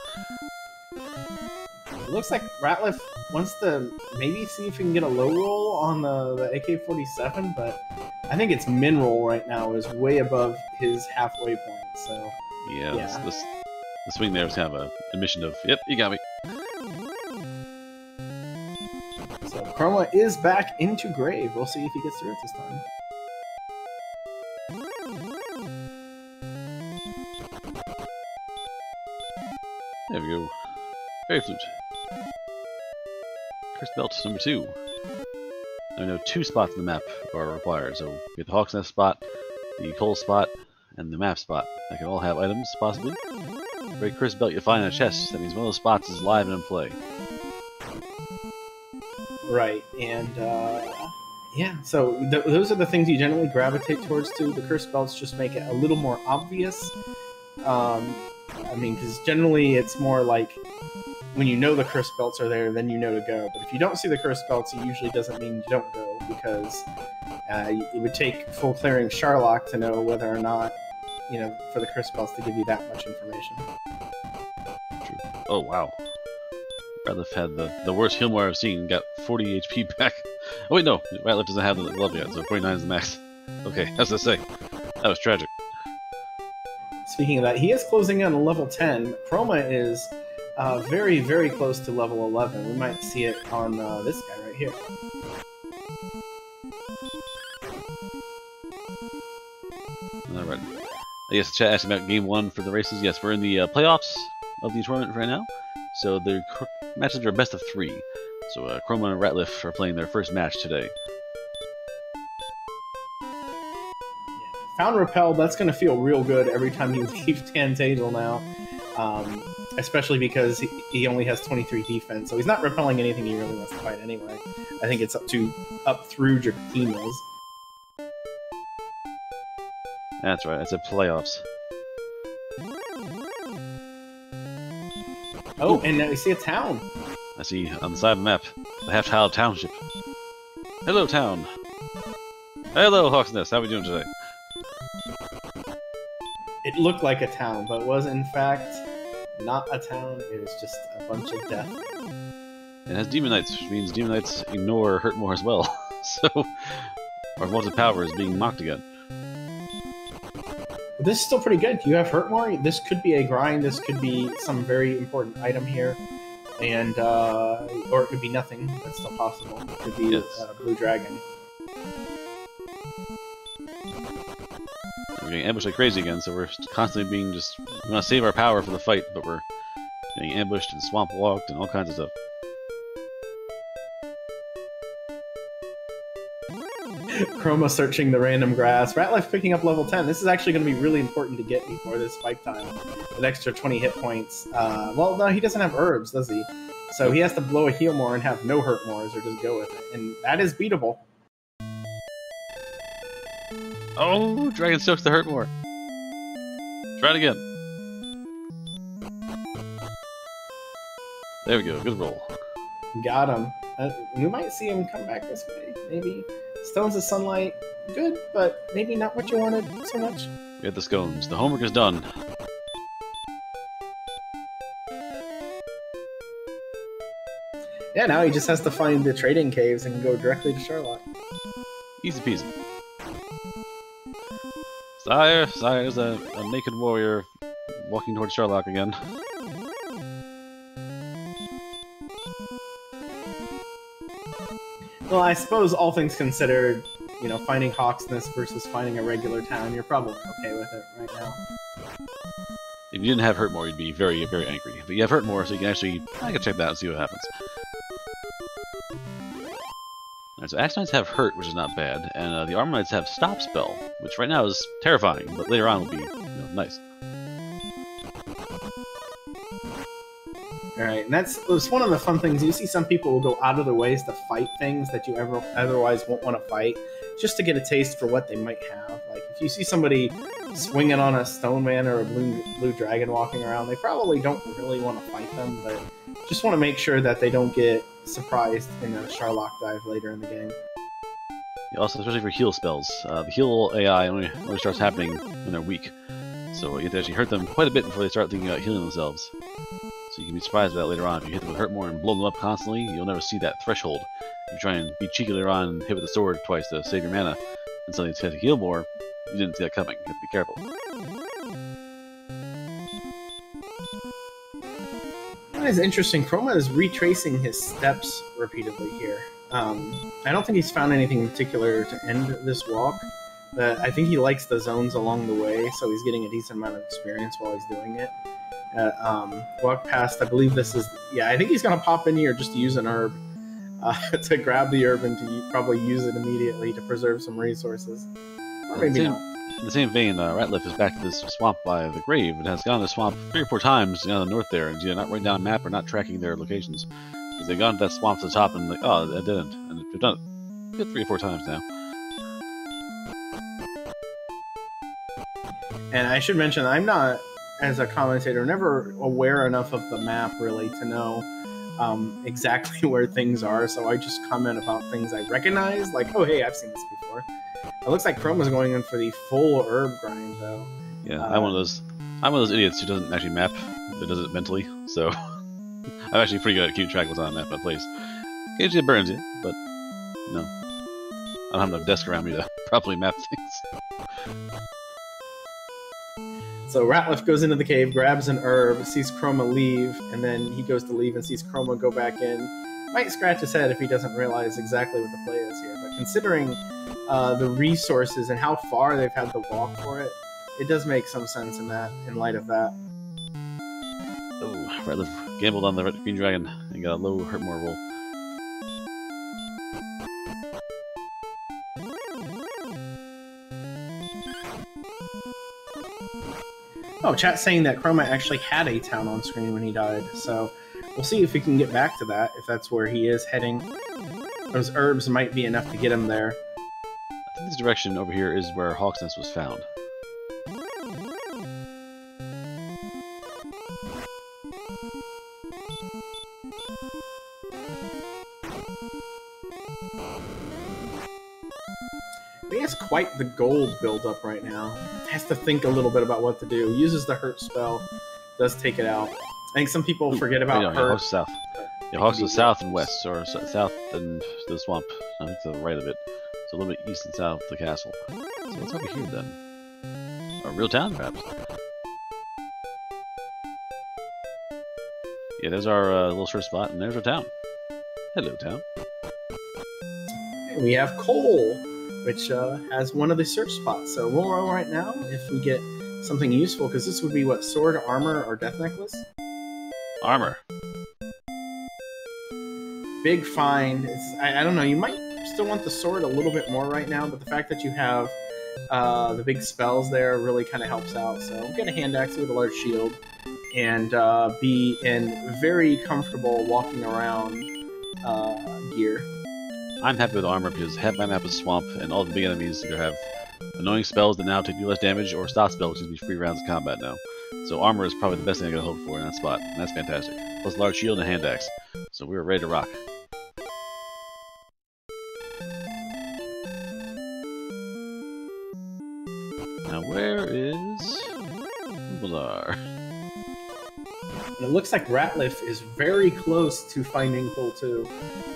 S1: It looks like Ratliff wants to maybe see if he can get a low roll on the, the AK-47, but I think its min roll right now is way above his halfway point. So
S2: Yeah,
S1: Yeah.
S2: This, this the swing there was kind of a admission of, yep, you got me.
S1: Chroma is back into grave. We'll see if he gets through it this time.
S2: There we go. Fairy flute. Cursed belt number two. I know two spots in the map are required. So we get the Hauksness spot, the Kol spot, and the map spot. That can all have items, possibly. Very cursed belt you find in a chest. That means one of those spots is live and in play.
S1: Right, and uh, yeah, so th- those are the things you generally gravitate towards too. The curse belts just make it a little more obvious. Um, I mean, because generally it's more like when you know the curse belts are there, then you know to go. But if you don't see the curse belts, it usually doesn't mean you don't go because uh, it would take full clearing Charlock to know whether or not, you know, for the curse belts to give you that much information.
S2: True. Oh, wow. Ratliff had the, the worst Healmore I've seen, got 40 HP back. Oh wait, no, Ratliff doesn't have the glove yet, so 49 is the max. Okay, as I say, that was tragic.
S1: Speaking of that, he is closing in on level 10. Chroma is uh, very, very close to level 11. We might see it on uh, this guy right here.
S2: Alright. I guess chat asked about game one for the races. Yes, we're in the uh, playoffs of the tournament right now. So the matches are best of three. So uh, Chroma and Ratliff are playing their first match today.
S1: Found Repel, that's going to feel real good every time you leave Tantegel now. Um, especially because he, he, only has 23 defense, so he's not repelling anything he really wants to fight anyway. I think it's up to up through Dracaenas.
S2: That's right, it's a playoffs.
S1: Oh, and now we see a town.
S2: I see on the side of the map, the Half-Tile Township. Hello, town. Hello, Hauksness. How are we doing today?
S1: It looked like a town, but was in fact not a town. It was just a bunch of death.
S2: It has demon knights, which means demon knights ignore Hurt More as well. so, our vaulted power is being mocked again.
S1: This is still pretty good. You have Hurt More. This could be a grind. This could be some very important item here and uh, or it could be nothing. That's still possible. It could be yes. uh, Blue Dragon.
S2: We're getting ambushed like crazy again, so we're constantly being just we want to save our power for the fight, but we're getting ambushed and swamp walked and all kinds of stuff.
S1: Chroma searching the random grass. Ratliff picking up level 10. This is actually going to be really important to get before this fight time. An extra 20 hit points. Uh, well, no, he doesn't have herbs, does he? So he has to blow a heal more and have no hurt mores or just go with it. And that is beatable.
S2: Oh, Dragon soaks the hurt more. Try it again. There we go. Good roll.
S1: Got him. Uh, we might see him come back this way. Maybe. Stones of Sunlight, good, but maybe not what you wanted so much.
S2: We have the scones. The homework is done.
S1: Yeah, now he just has to find the trading caves and go directly to Charlock.
S2: Easy peasy. Sire, Sire is a, a naked warrior walking towards Charlock again.
S1: Well, I suppose all things considered, you know, finding Hauksness versus finding a regular town, you're probably okay with it right now.
S2: If you didn't have Hurt More, you'd be very, very angry. But you have Hurt More, so you can actually, I can check that out and see what happens. Alright, so Axe Knights have Hurt, which is not bad, and uh, the Armor Knights have Stop Spell, which right now is terrifying, but later on will be, you know, nice.
S1: Right, and that's it's one of the fun things. You see some people will go out of their ways to fight things that you ever otherwise won't want to fight, just to get a taste for what they might have. Like if you see somebody swinging on a stone man or a blue blue dragon walking around, they probably don't really want to fight them, but just want to make sure that they don't get surprised in a Charlock dive later in the game.
S2: Also, especially for heal spells, uh, the heal AI only, only starts happening when they're weak, so you have to actually hurt them quite a bit before they start thinking about healing themselves. You can be surprised by that later on. If you hit them with Hurt More and blow them up constantly, you'll never see that threshold. If you try and be cheeky later on and hit with the sword twice to save your mana, and suddenly hit to heal more, you didn't see that coming. You have to be careful.
S1: That is interesting. Chroma is retracing his steps repeatedly here. Um, I don't think he's found anything in particular to end this walk, but I think he likes the zones along the way, so he's getting a decent amount of experience while he's doing it uh, um, walk past. I believe this is yeah. I think he's gonna pop in here just to use an herb. uh, to grab the herb and to probably use it immediately to preserve some resources. Or maybe
S2: same,
S1: not.
S2: In the same vein, uh, Ratliff is back to this swamp by the grave and has gone to the swamp three or four times down the north there and either not writing down a map or not tracking their locations. Because they've gone to that swamp to the top and like, oh, I didn't. And they've done it good three or four times now.
S1: And I should mention, I'm not, as a commentator, never aware enough of the map really to know um, exactly where things are. So I just comment about things I recognize, like, oh, hey, I've seen this before. It looks like Chroma's going in for the full herb grind, though.
S2: Yeah,
S1: Uh,
S2: I'm one of those. I'm one of those idiots who doesn't actually map. Who does it mentally. So I'm actually pretty good at keeping track of what's on the map I place. Occasionally it burns it, but no. I don't have enough desk around me to properly map things.
S1: So Ratliff goes into the cave, grabs an herb, sees Chroma leave, and then he goes to leave and sees Chroma go back in. Might scratch his head if he doesn't realize exactly what the play is here, but considering uh, the resources and how far they've had to walk for it, it does make some sense in that, in light of that.
S2: Oh, Ratliff gambled on the green dragon and got a low hurt more roll.
S1: Oh, chat saying that Chroma actually had a town on screen when he died, so we'll see if we can get back to that, if that's where he is heading. Those herbs might be enough to get him there.
S2: I think this direction over here is where Hauksness was found.
S1: Quite the gold buildup right now. Has to think a little bit about what to do. Uses the hurt spell, does take it out. I think some people forget about
S2: yeah,
S1: hurt.
S2: South.
S1: it
S2: was
S1: be
S2: south and west, or south and the swamp. I think to the right of it. So a little bit east and south of the castle. So what's over here then? A real town, perhaps? Yeah, there's our uh, little short spot, and there's our town. Hello, town.
S1: We have Kol, which uh, has one of the search spots. So we'll roll right now if we get something useful, because this would be what sword, armor, or death necklace.
S2: Armor.
S1: Big find. It's, I, I don't know. You might still want the sword a little bit more right now, but the fact that you have uh, the big spells there really kind of helps out. So we'll get a hand axe with a large shield and uh, be in very comfortable walking around uh, gear.
S2: I'm happy with armor because half my map is swamp, and all the big enemies either have annoying spells that now take you less damage, or stop spells which gives me free rounds of combat now. So armor is probably the best thing I can hope for in that spot, and that's fantastic. Plus large shield and hand axe. So we're ready to rock.
S1: Looks like Ratliff is very close to finding Pull 2.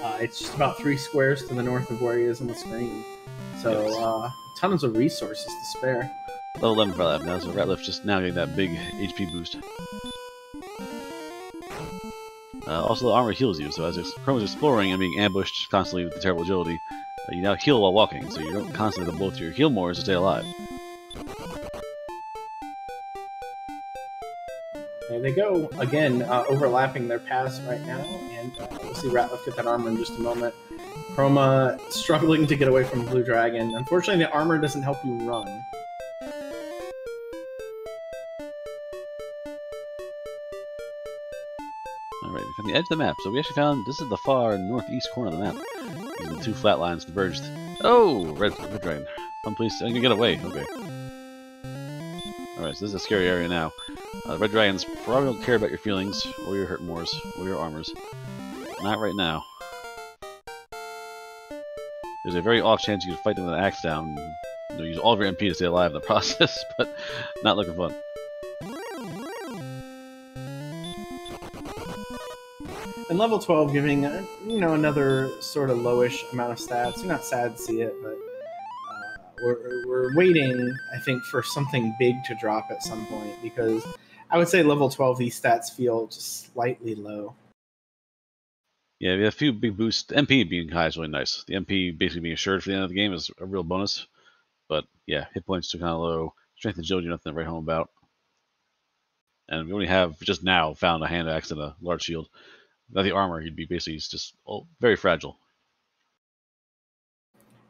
S1: Uh, it's just about three squares to the north of where he is on the screen. So, uh, tons of resources to spare.
S2: Level 11 for that now, so Ratliff just now getting that big HP boost. Uh, also, the armor heals you, so as Chroma's exploring and being ambushed constantly with the terrible agility, uh, you now heal while walking, so you don't constantly have to blow through your heal more to stay alive.
S1: They go. Again, uh, overlapping their paths right now. And uh, we'll see Ratliff get that armor in just a moment. Chroma struggling to get away from Blue Dragon. Unfortunately, the armor doesn't help you run.
S2: Alright, we found the edge of the map, so we actually found this is the far northeast corner of the map. These the two flat lines converged. Oh! Red, red dragon. Some place. I can get away. Okay. Alright, so this is a scary area now. Uh, red dragons probably don't care about your feelings, or your hurt mores, or your armors. Not right now. There's a very off chance you could fight them with an axe down. and, use all of your MP to stay alive in the process, but not looking fun.
S1: And level 12 giving, uh, you know, another sort of lowish amount of stats. You're not sad to see it, but we're, we're waiting, I think, for something big to drop at some point because I would say level 12, these stats feel just slightly low.
S2: Yeah, we have a few big boosts. MP being high is really nice. The MP basically being assured for the end of the game is a real bonus. But yeah, hit points are kind of low. Strength and agility, nothing to write home about. And we only have just now found a hand axe and a large shield. without the armor, he'd be basically just all, very fragile.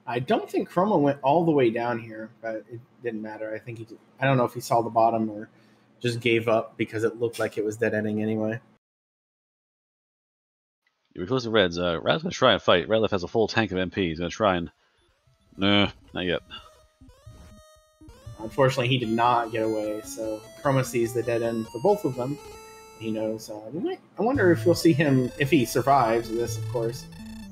S1: I don't think Chroma went all the way down here, but it didn't matter. I think he. Did, I don't know if he saw the bottom or just gave up because it looked like it was dead ending anyway.
S2: Yeah, we're close to Reds. Uh, Rad's gonna try and fight. Ratliff has a full tank of MP. He's gonna try and. Nah, not yet.
S1: Unfortunately, he did not get away. So Chroma sees the dead end for both of them. He knows. Uh, we might, I wonder if we'll see him if he survives this, of course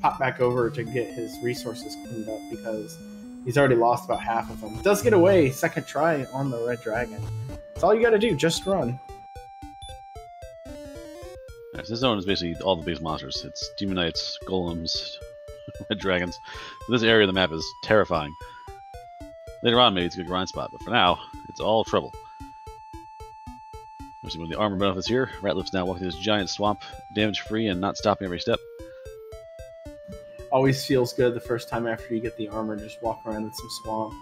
S1: pop back over to get his resources cleaned up because he's already lost about half of them. Does get away, second try on the red dragon. That's all you gotta do, just run.
S2: Yes, this zone is basically all the base monsters. It's demon knights, golems, red dragons. So this area of the map is terrifying. Later on, maybe it's a good grind spot, but for now, it's all trouble. Especially with the armor benefits here, Ratliff's now walking through this giant swamp, damage free and not stopping every step
S1: always feels good the first time after you get the armor. Just walk around in some swamp,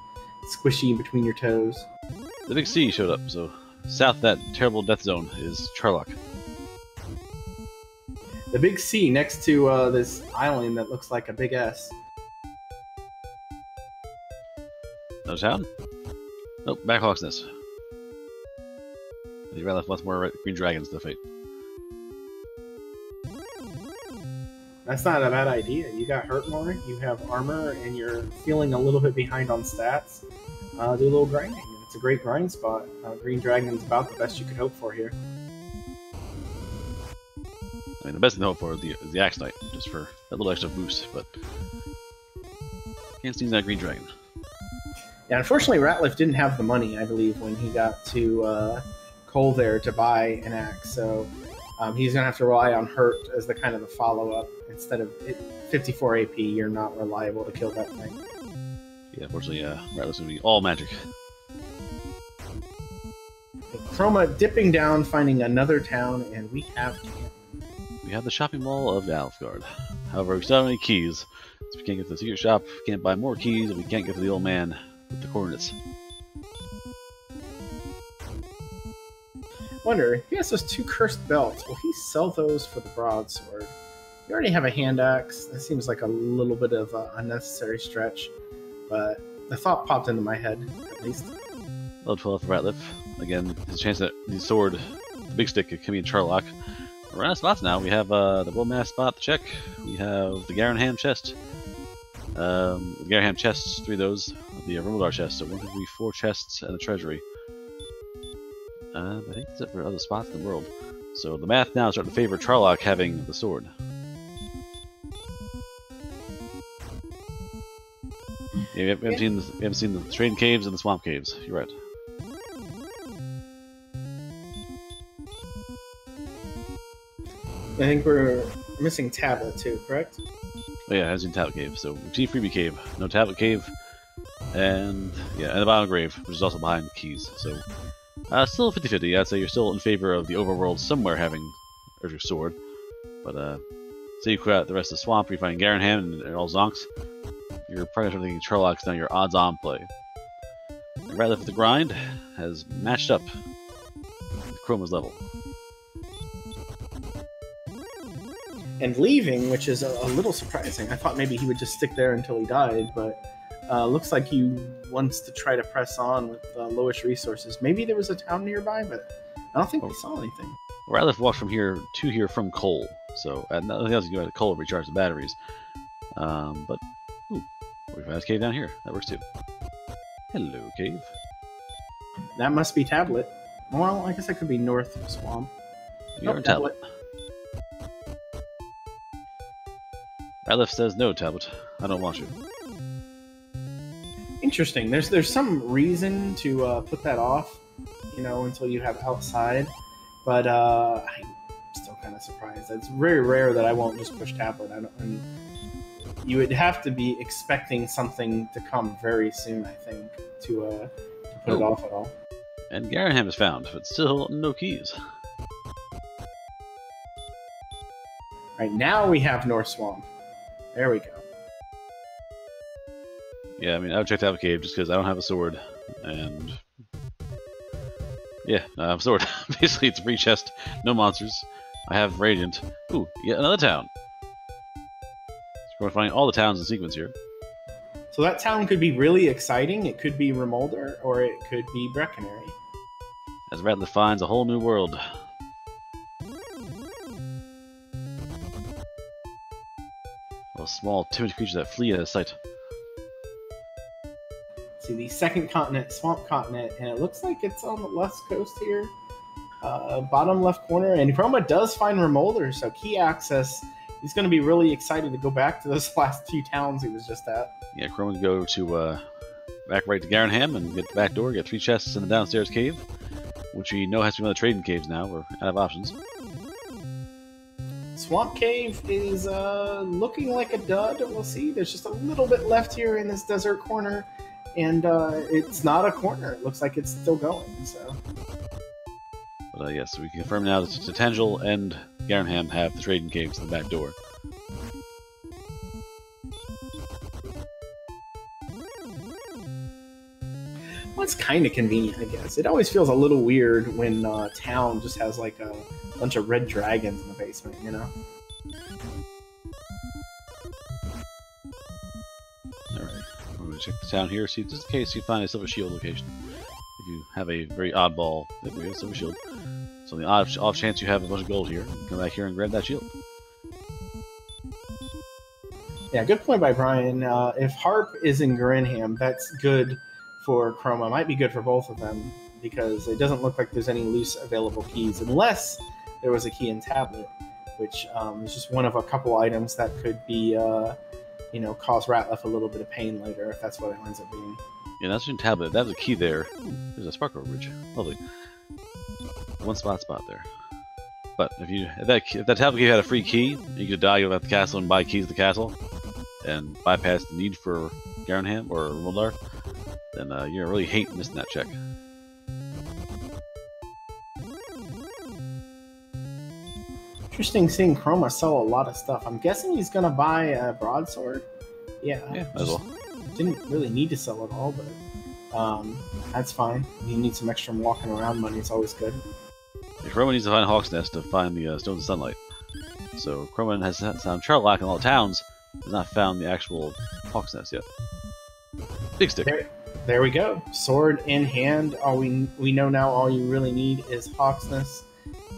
S1: squishy between your toes.
S2: The big sea showed up, so south that terrible death zone is Charlock.
S1: The big sea next to uh, this island that looks like a big S.
S2: No town? Nope, back Hauksness. You'd rather have lots more green dragons to fight.
S1: That's not a bad idea. You got hurt more, you have armor, and you're feeling a little bit behind on stats. Uh, do a little grinding. It's a great grind spot. Uh, Green Dragon's about the best you could hope for here.
S2: I mean, the best thing to hope for is the, is the Axe Knight, just for that little extra boost, but can't see that Green Dragon.
S1: Yeah, unfortunately, Ratliff didn't have the money, I believe, when he got to uh, Kol there to buy an axe, so um, he's going to have to rely on Hurt as the kind of the follow up instead of 54 AP. You're not reliable to kill that thing.
S2: Yeah, unfortunately, uh, Ratliff's going to be all magic.
S1: Chroma dipping down, finding another town, and we have
S2: We have the shopping mall of Alefgard. However, we still have any keys. So we can't get to the secret shop, we can't buy more keys, and we can't get to the old man with the coordinates.
S1: Wonder, he has those two cursed belts. Will he sell those for the broadsword? You already have a hand axe. That seems like a little bit of an unnecessary stretch, but the thought popped into my head, at least.
S2: Level 12 for Ratliff. Again, his chance that the sword, the big stick, can be in Charlock. We're out of spots now. We have uh, the Mass spot, the check. We have the Garinham chest. Um, the Garinham chests, three of those. The uh, chest, so one, two, three, four chests, and the treasury. Uh, I think it for other spots in the world. So the math now is starting to favor Charlock having the sword. Yeah, we haven't, seen the, we haven't seen the trading caves and the swamp caves. You're right.
S1: I think we're missing tablet too, correct?
S2: Oh yeah, has in tablet cave. So see freebie cave, no tablet cave, and yeah, and the bottom grave, which is also behind keys. So uh, still 50-50. I'd say you're still in favor of the overworld somewhere having Erdrick's sword. But, uh, say you clear out the rest of the swamp, you find Garinham and, and all Zonks, you're probably thinking Charlock's now your odds-on play. And Ratliff the grind has matched up Chroma's level.
S1: And leaving, which is a, a little surprising. I thought maybe he would just stick there until he died, but uh, looks like he wants to try to press on with uh, lowish resources. Maybe there was a town nearby, but I don't think we saw anything.
S2: Ratliff walked from here to here from Kol, so uh, nothing else you can do at Kol to recharge the batteries. Um, but ooh, we found a cave down here. That works too. Hello, cave.
S1: That must be tablet. Well, I guess that could be north swamp.
S2: You nope, are tablet. tablet. Ratliff says no, tablet. I don't want you.
S1: Interesting. There's there's some reason to uh, put that off, you know, until you have outside. But uh, I'm still kind of surprised. It's very rare that I won't just push tablet. I don't. And you would have to be expecting something to come very soon, I think, to, uh, to put oh. it off at all.
S2: And Garinham is found, but still no keys.
S1: Right now we have North Swamp. There we go.
S2: Yeah, I mean, I would check the cave just because I don't have a sword, and yeah, I have a sword. Basically, it's a free chest, no monsters. I have Radiant. Ooh, yet another town. So we're finding all the towns in sequence here.
S1: So that town could be really exciting. It could be Rimuldar, or it could be Brecconary.
S2: As Ratliff finds a whole new world. A small, timid creature that flee at a sight.
S1: The second continent, Swamp Continent, and it looks like it's on the west coast here. Uh, bottom left corner, and Chroma does find Rimuldar, so key access. He's going to be really excited to go back to those last few towns he was just at.
S2: Yeah, Chroma go to uh, back right to Garinham and get the back door, get three chests in the downstairs cave, which we know has to be one of the trading caves now. We're out of options.
S1: Swamp Cave is uh, looking like a dud. We'll see. There's just a little bit left here in this desert corner, and uh, it's not a corner. It looks like it's still going. So,
S2: But uh, yes, we can confirm now that Tangel and Garinham have the trading caves in the back door.
S1: Well, it's kind of convenient, I guess. It always feels a little weird when uh, town just has like a bunch of red dragons in the basement. You know.
S2: Alright, we're going to check the town here, see just in case you find a Silver Shield location. If you have a very oddball, if we have a Silver Shield. So the odd off chance you have a bunch of gold here, come back here and grab that shield.
S1: Yeah, good point by Brian. Uh, if Harp is in Grinham, that's good for Chroma. Might be good for both of them because it doesn't look like there's any loose available keys, unless there was a key in Tablet, which um, is just one of a couple items that could be, uh, you know, cause Ratliff a little bit of pain later if that's what it ends up being.
S2: Yeah, that's in tablet. That was a key there. There's a sparkle bridge. Lovely. One spot spot there. But if you if that if that tablet key had a free key, you could die at the castle and buy keys to the castle, and bypass the need for Garinham or Muldar, then uh, you're really hate missing that check.
S1: Interesting seeing Chroma sell a lot of stuff. I'm guessing he's gonna buy a broadsword. Yeah,
S2: Yeah, as well.
S1: didn't really need to sell it all, but um, that's fine. You need some extra walking around money. It's always good.
S2: If Roman needs to find Hauksness to find the uh, Stones of Sunlight. So Croman has found Charlock in all the towns, has not found the actual Hauksness yet. Big stick.
S1: There, there we go. Sword in hand. All we we know now. All you really need is Hauksness.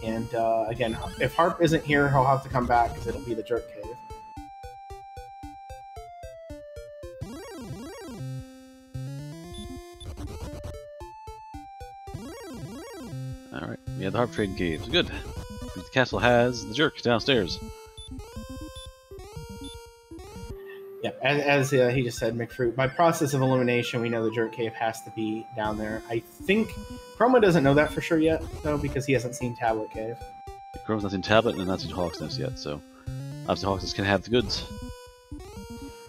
S1: And uh, again, if Harp isn't here, he'll have to come back because it'll be the Jerk Cave.
S2: Alright, yeah, the Harp Trading Caves. Good. The castle has the jerk downstairs.
S1: Yeah, as, as uh, he just said, McFruit. By process of elimination, we know the Jerk Cave has to be down there. I think Chroma doesn't know that for sure yet, though, because he hasn't seen Tablet Cave.
S2: Chrome's not seen Tablet and not seen Hauksness yet, so obviously Hauksness can have the goods.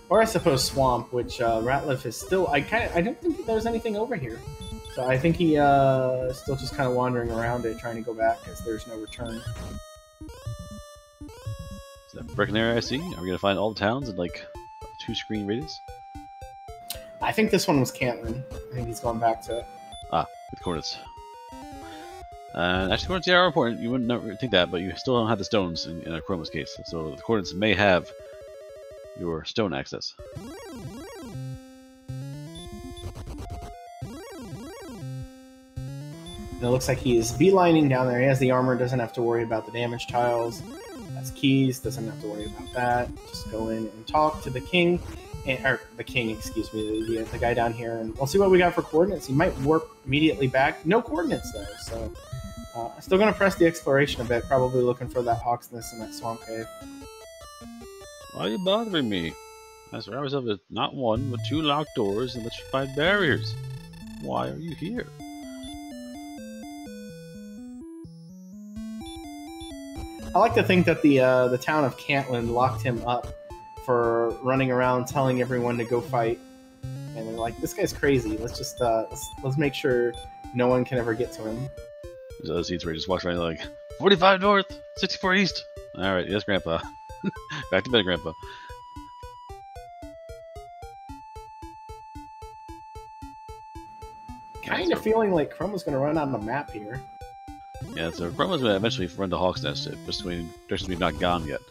S1: Or I suppose Swamp, which uh, Ratliff is still. I kind of. I don't think there's anything over here. So I think he uh, still just kind of wandering around it, trying to go back because there's no return.
S2: Is that Brecconary I see? Are we gonna find all the towns in like two screen readers?
S1: I think this one was Cantlin. I think he's going back to it.
S2: With coordinates. Uh, actually, coordinates yeah, are important. You wouldn't think that, but you still don't have the stones in, in a Chroma's case. So the coordinates may have your stone access.
S1: And it looks like he is beelining down there. He has the armor, doesn't have to worry about the damage tiles. Has keys, doesn't have to worry about that. Just go in and talk to the king, or the king, excuse me, the, the, guy down here, and we'll see what we got for coordinates. He might warp immediately back. No coordinates though, so uh, I'm still gonna press the exploration a bit. Probably looking for that Hauksness in that swamp cave.
S2: Why are you bothering me? I surround myself with not one, but two locked doors and electrified barriers. Why are you here?
S1: I like to think that the uh, the town of Cantlin locked him up for running around telling everyone to go fight, and they're like, "This guy's crazy. Let's just uh, let's, let's make sure no one can ever get to him."
S2: There's other seats where he just walks around like 45 north, 64 east. All right, yes, Grandpa. Back to bed, Grandpa.
S1: Kind of feeling like Chroma's going to run out of the map here.
S2: Yeah, so Chroma's to eventually run to Hauksness, just going directions we've not gone yet.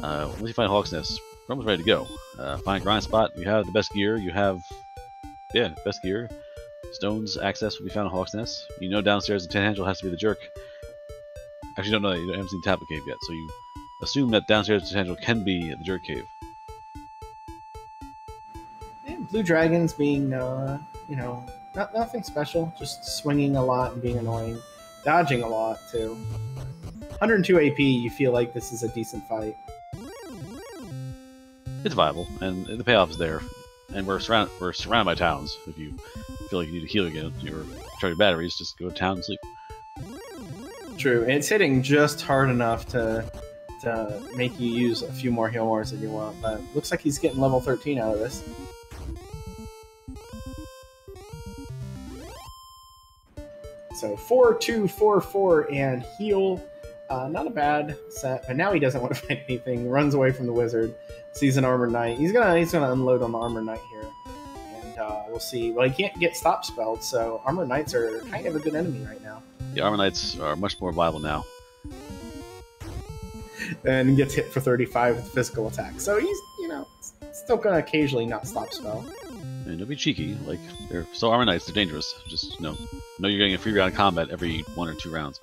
S2: Uh, once you find Hauksness, Chroma's ready to go. Uh, find a grind spot, you have the best gear, you have, yeah, best gear. Stones access will be found in Hauksness. You know downstairs the Ten Tangential has to be the jerk. Actually, don't know that. You haven't seen Tablet Cave yet, so you assume that downstairs the Tangential can be the jerk cave.
S1: And Blue Dragons being, uh, you know, not, nothing special, just swinging a lot and being annoying. Dodging a lot, too. 102 AP, you feel like this is a decent fight.
S2: It's viable, and the payoff is there. And we're surrounded, we're surrounded by towns. If you feel like you need to heal again, or charge your batteries, just go to town and sleep.
S1: True, and it's hitting just hard enough to to make you use a few more heal wars if you want, but looks like he's getting level 13 out of this. So 4 2 4 4 and heal. Uh, not a bad set, but now he doesn't want to fight anything. Runs away from the wizard. Sees an armor knight. He's gonna he's gonna unload on the armor knight here, and uh, we'll see. Well, he can't get stop spelled, so armor knights are kind of a good enemy right now.
S2: The armor knights are much more viable now.
S1: and gets hit for 35 with physical attack. So he's, you know, still gonna occasionally not stop spell.
S2: And don't be cheeky. Like they're so armor knights. They're dangerous. Just you know, know you're getting a free round of combat every one or two rounds.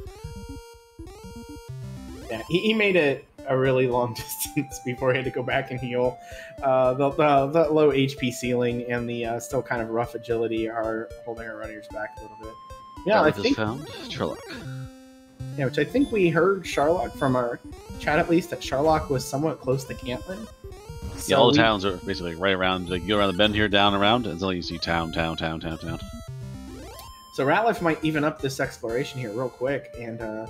S1: Yeah, he, he made it a really long distance before he had to go back and heal. Uh, the, the, the low HP ceiling and the uh, still kind of rough agility are holding our runners back a little bit. Yeah, I think.
S2: found Charlock.
S1: Yeah, which I think we heard Charlock from our chat at least that Charlock was somewhat close to Cantlin.
S2: yeah, all the
S1: we-
S2: towns are basically right around. Like, you go around the bend here, down, around, until you see town, town, town, town, town.
S1: So Ratliff might even up this exploration here real quick, and uh,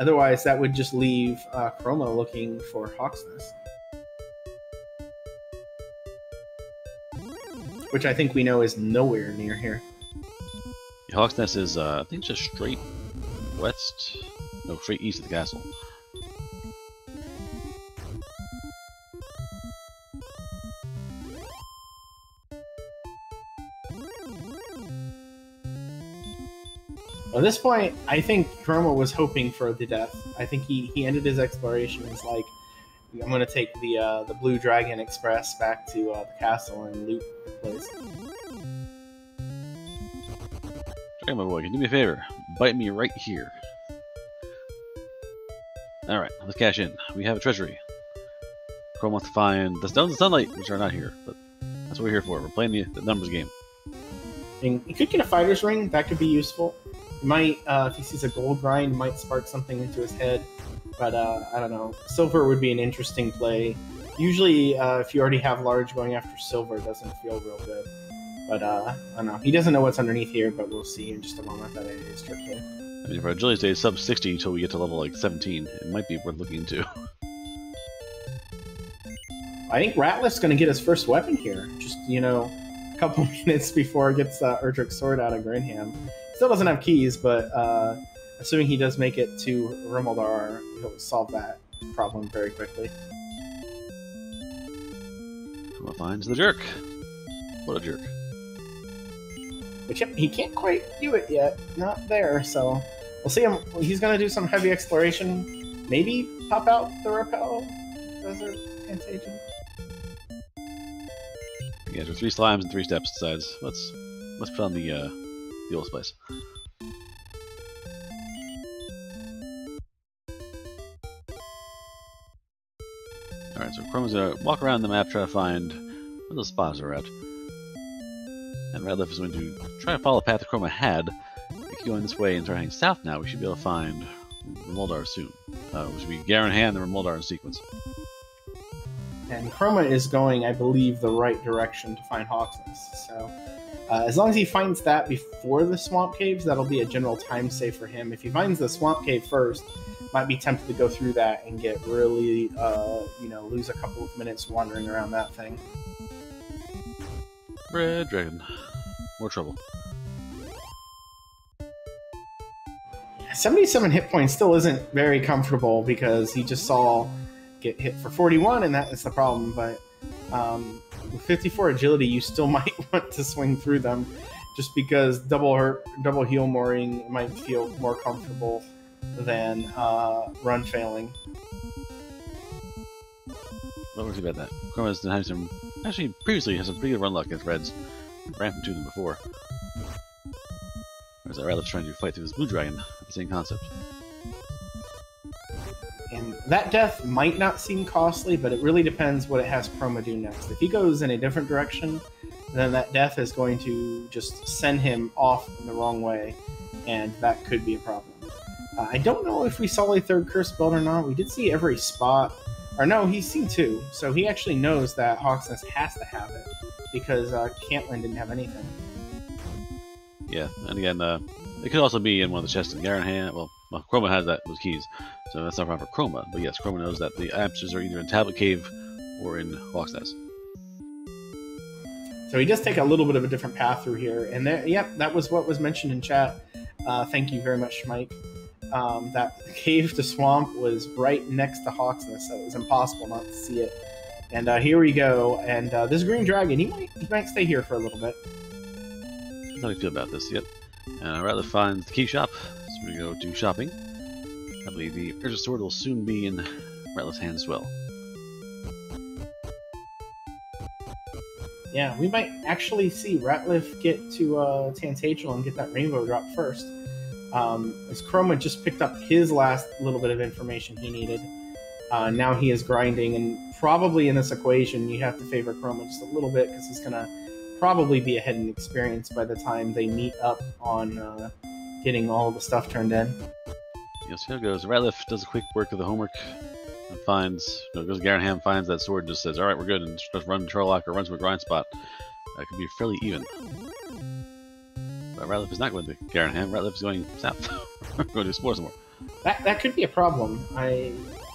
S1: otherwise that would just leave uh, Chroma looking for Hauksness. Which I think we know is nowhere near here.
S2: Yeah, Hauksness is, uh, I think, just straight west. No, straight east of the castle.
S1: At this point, I think Chroma was hoping for the death. I think he, he ended his exploration was like, I'm going to take the uh, the Blue Dragon Express back to uh, the castle and loot the place.
S2: Dragon my boy, can you do me a favor? Bite me right here. Alright, let's cash in. We have a treasury. Chrome wants to find the stones of sunlight, which are not here, but that's what we're here for. We're playing the, the numbers game.
S1: And you could get a fighter's ring. That could be useful. Might, uh, if he sees a gold grind, might spark something into his head. But uh, I don't know. Silver would be an interesting play. Usually, uh, if you already have large, going after silver doesn't feel real good. But uh, I don't know. He doesn't know what's underneath here, but we'll see in just a moment that it is tricky.
S2: I mean, if our agility stays sub 60 until we get to level like 17, it might be worth looking into.
S1: I think Ratliff's going to get his first weapon here. Just, you know, a couple minutes before he gets uh, Erdrick's sword out of Grinham. Still doesn't have keys, but uh, assuming he does make it to Rimuldar, he'll solve that problem very quickly.
S2: Chroma finds the jerk. What a jerk.
S1: Which yep, he can't quite do it yet. Not there, so we'll see him. He's going to do some heavy exploration. Maybe pop out the repel desert Fantasia.
S2: Yeah, there's three slimes and three steps besides. Let's let's put on the uh, the old spice. Alright, so Chrome's gonna walk around the map, try to find where those spots are at. And Ratliff is going to try to follow the path that Chroma had. If going this way and start heading south now, we should be able to find Rimuldar soon. Uh, which will be Garinham and Rimuldar in sequence.
S1: And Chroma is going, I believe, the right direction to find Hauksness. So, uh, as long as he finds that before the swamp caves, that'll be a general time save for him. If he finds the swamp cave first, might be tempted to go through that and get really, uh, you know, lose a couple of minutes wandering around that thing.
S2: Red Dragon. More trouble.
S1: 77 hit points still isn't very comfortable because he just saw get hit for 41, and that is the problem. But um, with 54 agility, you still might want to swing through them just because double hurt, double heal mooring might feel more comfortable than uh, run failing.
S2: What was about that? Chroma's been having some. Actually, previously has some pretty good run luck against Reds. Ran of them before. Whereas I rather trying to fight through this Blue Dragon. The same concept.
S1: And that death might not seem costly, but it really depends what it has Chroma do next. If he goes in a different direction, then that death is going to just send him off in the wrong way, and that could be a problem. Uh, I don't know if we saw a third curse belt or not. We did see every spot, or no, he's seen two, so he actually knows that Hauksness has to have it because uh, Cantlin didn't have anything.
S2: Yeah, and again, uh, it could also be in one of the chests in Garinham. Well, well, Chroma has that those keys, so that's not problem for Chroma. But yes, Chroma knows that the answers are either in Tablet Cave or in Hauksness.
S1: So he does take a little bit of a different path through here, and there, yep, that was what was mentioned in chat. Uh, thank you very much, Mike. Um, that cave to swamp was right next to Hauksness, so it was impossible not to see it. And uh, here we go, and uh, this green dragon, he might he might stay here for a little bit.
S2: How do you feel about this? Yep. And I'd rather find the key shop, so we go do shopping. I believe the Urza Sword will soon be in Ratliff's hands as well.
S1: Yeah, we might actually see Ratliff get to uh, Tantegel and get that rainbow drop first. Um, as Chroma just picked up his last little bit of information he needed. Uh, now he is grinding, and probably in this equation, you have to favor Chroma just a little bit because he's going to probably be ahead in experience by the time they meet up on uh, getting all the stuff turned in.
S2: Yes, here goes. Ratliff does a quick work of the homework and finds, know, goes to Garinham, finds that sword, and just says, Alright, we're good, and just runs Charlock or runs to a grind spot. That could be fairly even. But Ratliff is not going to Garinham, Ratliff is going south. going to explore some more.
S1: That, that could be a problem. I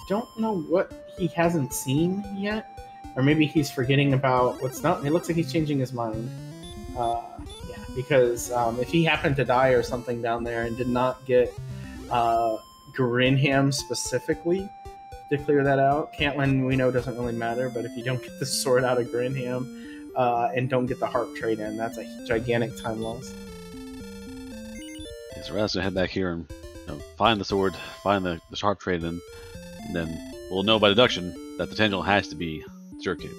S1: don't know what he hasn't seen yet. Or maybe he's forgetting about what's not. It looks like he's changing his mind. Uh, yeah, because um, if he happened to die or something down there and did not get uh, Garinham specifically to clear that out, Cantlin we know doesn't really matter. But if you don't get the sword out of Grinham uh, and don't get the harp trade in, that's a gigantic time loss.
S2: Yeah, so going to head back here and you know, find the sword, find the, the harp trade in, and then we'll know by deduction that the Tangent has to be Jerkade.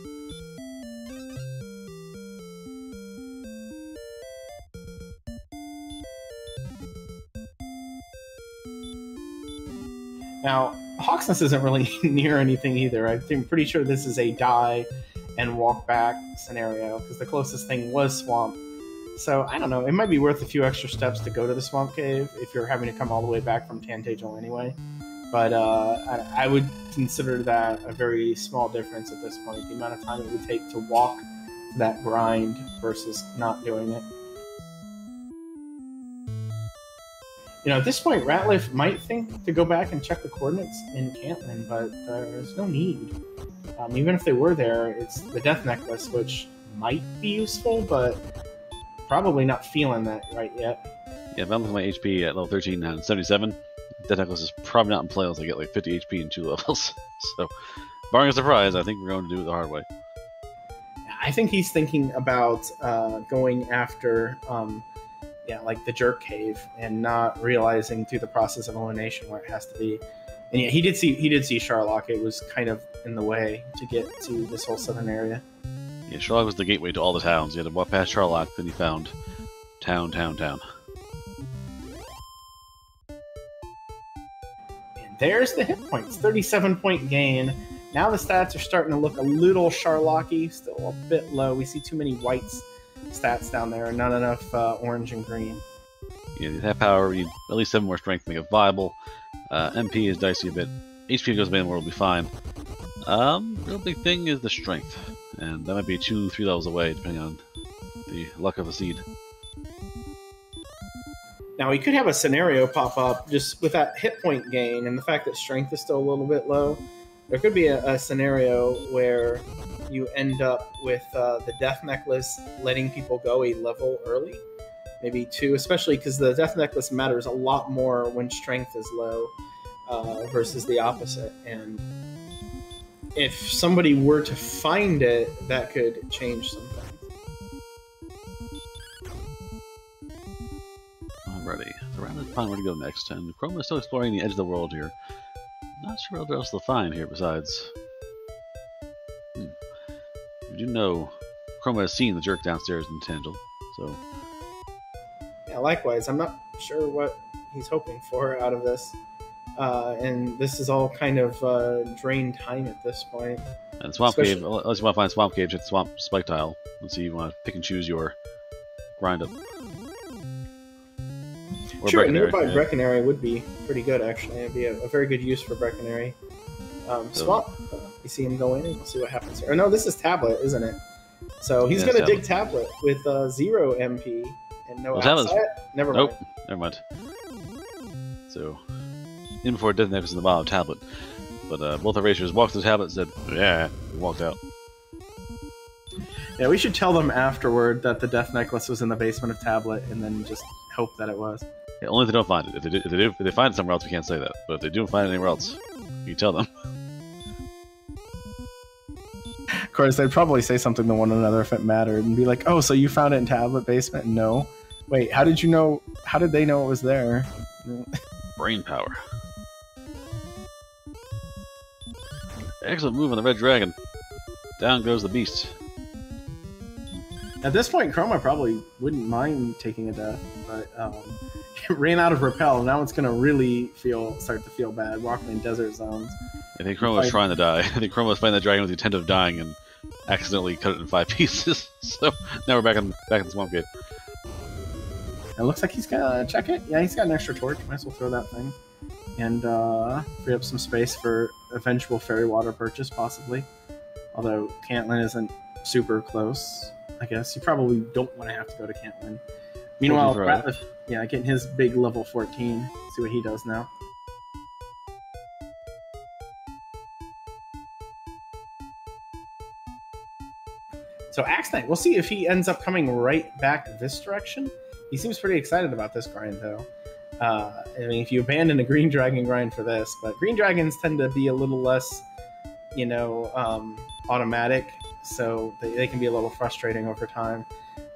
S1: Now, Hauksness isn't really near anything either. I'm pretty sure this is a die and walk back scenario because the closest thing was Swamp. So I don't know. It might be worth a few extra steps to go to the Swamp Cave if you're having to come all the way back from Tantegel anyway. But uh, I, would consider that a very small difference at this point. The amount of time it would take to walk that grind versus not doing it. You know, at this point, Ratliff might think to go back and check the coordinates in Cantlin, but there's no need. Um, even if they were there, it's the Death Necklace, which might be useful, but probably not feeling that right yet.
S2: Yeah, I'm with my HP at level 13 and 77, Death Necklace is probably not in play unless I get like 50 HP in two levels. so, barring a surprise, I think we're going to do it the hard way.
S1: I think he's thinking about uh, going after, um, yeah, like the Jerk Cave, and not realizing through the process of elimination where it has to be. And yeah, he did see he did see Charlock. It was kind of in the way to get to this whole southern area.
S2: Yeah, Charlock was the gateway to all the towns. You had to walk past Charlock, then you found town, town, town.
S1: There's the hit points 37 point gain. Now the stats are starting to look a little Charlocky, still a bit low. We see too many whites stats down there and not enough uh, orange and green.
S2: Yeah, have power, you at least seven more strength make it viable. Uh, MP is dicey a bit. HP goes away will be fine. Um, real big thing is the strength, and that might be two, three levels away depending on the luck of the seed.
S1: Now we could have a scenario pop up just with that hit point gain and the fact that strength is still a little bit low. There could be a, a scenario where you end up with uh, the death necklace letting people go a level early, maybe two, especially because the death necklace matters a lot more when strength is low uh, versus the opposite. And if somebody were to find it, that could change something.
S2: Find where to go next, and Chroma is still exploring the edge of the world here. Not sure what else to find here besides. Hmm. You do know Chroma has seen the jerk downstairs in Tangel, so.
S1: Yeah, likewise, I'm not sure what he's hoping for out of this. Uh, and this is all kind of uh, drained time at this point.
S2: And Swamp
S1: Especially-
S2: Cave, unless you want to find Swamp Cave, hit Swamp Spike Tile. Let's see, if you want to pick and choose your grind up. Or
S1: sure,
S2: Brecconary,
S1: nearby
S2: yeah.
S1: Brecconary would be pretty good, actually. It'd be a, a very good use for Brecconary. Um,
S2: So-
S1: Swamp, uh, you see him go in, we'll see what happens here. Or no, this is Tablet, isn't it? So he's
S2: Yeah,
S1: going to dig Tablet with uh, zero MP and no
S2: Well, Tablet's-
S1: outside. Never
S2: Nope,
S1: mind.
S2: never mind. So, in before Death Necklace in the bottom of tablet. But uh, both the racers walked to the tablet and said, yeah, and walked out.
S1: Yeah, we should tell them afterward that the Death Necklace was in the basement of Tablet and then just hope that it was.
S2: Yeah, only if they don't find it. If they, do, if, they do, if they find it somewhere else, we can't say that. But if they do find it anywhere else, you tell them.
S1: Of course, they'd probably say something to one another if it mattered and be like, oh, so you found it in Tablet basement? No. Wait, how did you know? How did they know it was there?
S2: Brain power. Excellent move on the Red Dragon. Down goes the beast.
S1: At this point, Chroma probably wouldn't mind taking a death, but um, it ran out of repel. Now it's gonna really feel start to feel bad walking in desert zones.
S2: I think Chroma was trying to die. I think Chroma was fighting the dragon with the intent of dying and accidentally cut it in five pieces. so now we're back in back in the swamp gate.
S1: It looks like he's gonna check it. Yeah, he's got an extra torch. Might as well throw that thing and uh, free up some space for eventual fairy water purchase, possibly. Although Cantlin isn't super close, I guess you probably don't want to have to go to Cantlin. Meanwhile. Ratliff, yeah, getting his big level 14. See what he does now. So Axe Knight, we'll see if he ends up coming right back this direction. He seems pretty excited about this grind, though. Uh, I mean, if you abandon a green dragon grind for this, but green dragons tend to be a little less, you know, um, automatic, so they, they can be a little frustrating over time.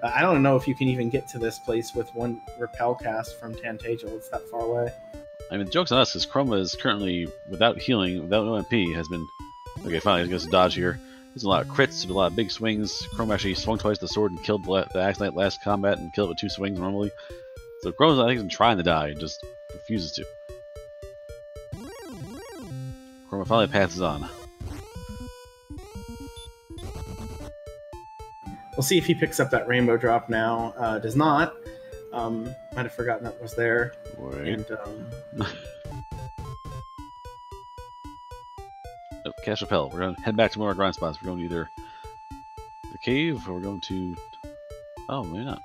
S1: Uh, I don't know if you can even get to this place with one repel cast from Tantegel. It's that far away.
S2: I mean, the joke's on us because Chroma is currently without healing, without no MP, has been okay. Finally, he gets to dodge here. There's a lot of crits, a lot of big swings. Chroma actually swung twice the sword and killed the, the Axe Knight last combat and killed it with two swings normally. So Chroma's I think been trying to die, and just refuses to. Chroma finally passes on.
S1: We'll see if he picks up that rainbow drop now. Uh, does not. Um, might have forgotten that was there.
S2: Wait.
S1: And um,
S2: Oh, Cash Repel. We're gonna head back to one of our grind spots. We're going to either the cave or we're going to. Oh, maybe not.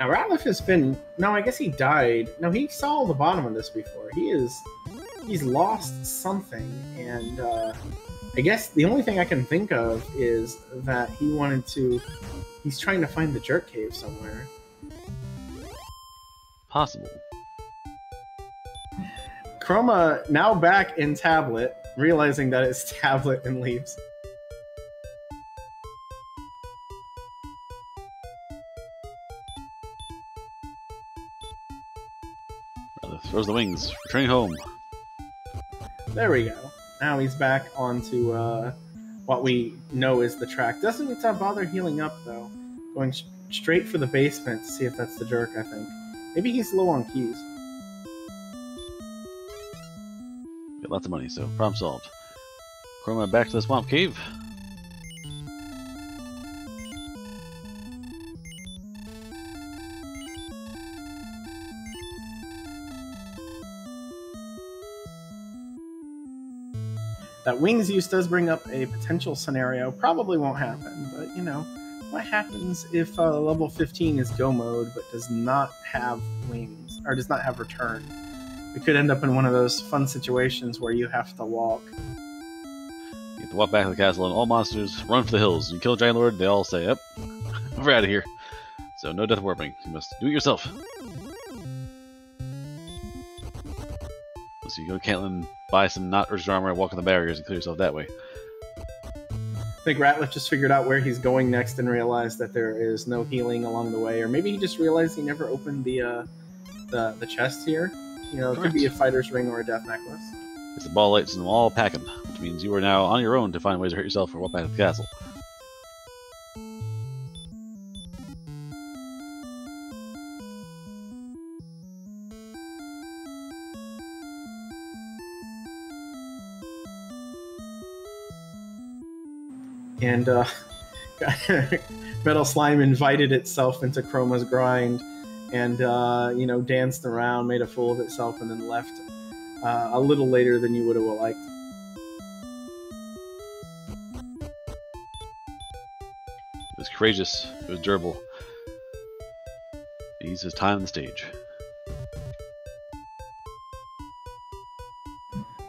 S1: Now Ratliff has been no, I guess he died. No, he saw the bottom of this before. He is he's lost something, and uh, I guess the only thing I can think of is that he wanted to. He's trying to find the jerk cave somewhere.
S2: Possible.
S1: Chroma now back in tablet, realizing that it's tablet and leaves.
S2: Rather throws the wings. Returning home.
S1: There we go. Now he's back onto uh, what we know is the track. Doesn't uh, bother healing up though. Going sh- straight for the basement to see if that's the jerk. I think maybe he's low on keys.
S2: Got lots of money, so problem solved. Chroma back to the swamp cave.
S1: That wings use does bring up a potential scenario. Probably won't happen, but you know, what happens if uh, level 15 is go mode but does not have wings or does not have return? We could end up in one of those fun situations where you have to walk.
S2: You have to walk back to the castle, and all monsters run for the hills. You kill giant lord, they all say, "Yep, we're out of here." So no death warping. You must do it yourself. So you go to Cantlin, buy some not urgent armor, and walk on the barriers and clear yourself that way.
S1: I think Ratliff just figured out where he's going next and realized that there is no healing along the way, or maybe he just realized he never opened the uh, the the chest here. You know, it could be a fighter's ring or a death necklace.
S2: It's the ball lights and all packing, which means you are now on your own to find ways to hurt yourself or walk back to the castle.
S1: And uh, Metal Slime invited itself into Chroma's grind, and uh, you know danced around, made a fool of itself, and then left uh, a little later than you would have liked.
S2: It was courageous. It was durable. He used his time on the stage.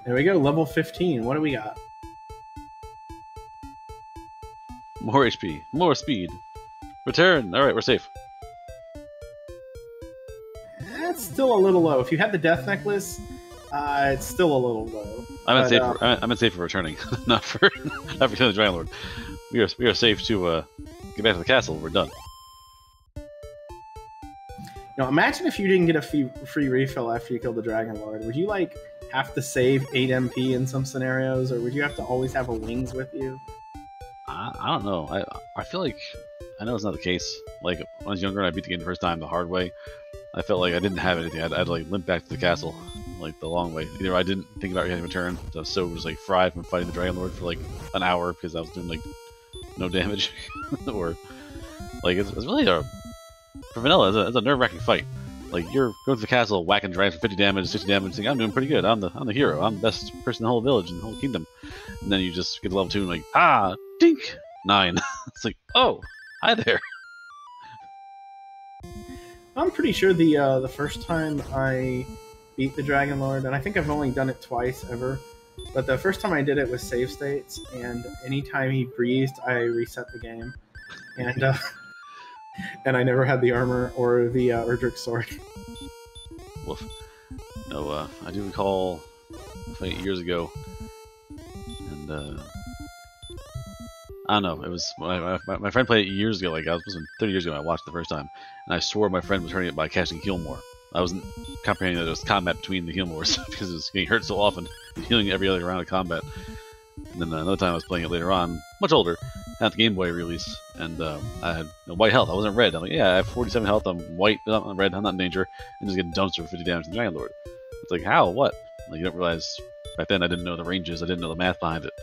S1: There we go, level 15. What do we got?
S2: More HP. More speed. Return! Alright, we're safe.
S1: That's still a little low. If you had the death necklace, uh, it's still a little low.
S2: I meant safe. Uh, for, I meant safe for returning, not for not for killing the Dragon Lord. We are we are safe to uh, get back to the castle. We're done.
S1: Now, imagine if you didn't get a free, free refill after you killed the Dragon Lord. Would you like have to save 8 MP in some scenarios, or would you have to always have a wings with you?
S2: I, I don't know. I I feel like I know it's not the case. Like when I was younger and I beat the game the first time the hard way, I felt like I didn't have anything. I'd, I'd like limp back to the castle, like the long way. Either I didn't think about getting a turn, so I was so was like fried from fighting the Dragon Lord for like an hour because I was doing like no damage, or like it's, it's really a for vanilla. It's a, it's a nerve wracking fight. Like you're going to the castle, whacking dragons for 50 damage, 60 damage, thinking I'm doing pretty good. I'm the I'm the hero. I'm the best person in the whole village and the whole kingdom. And then you just get to level two and like ah dink nine. it's like oh hi there.
S1: I'm pretty sure the uh, the first time I beat the Dragon Lord, and I think I've only done it twice ever. But the first time I did it was save states, and anytime he breathed, I reset the game. And uh, and I never had the armor or the uh, Erdrick sword.
S2: Woof. No, uh, I do recall a fight years ago, and uh, I don't know. It was my, my, my, friend played it years ago. Like I was, 30 years ago. I watched it the first time, and I swore my friend was hurting it by casting heal more. I wasn't comprehending that it was combat between the heal mores because it was getting hurt so often, healing every other round of combat. And then another time I was playing it later on, much older, at the Game Boy release, and uh, I had you know, white health. I wasn't red. I'm like, yeah, I have 47 health. I'm white, I'm red. I'm not in danger. And just get dumped for 50 damage to the Giant Lord. It's like, how? What? Like, you don't realize. Back then, I didn't know the ranges. I didn't know the math behind it.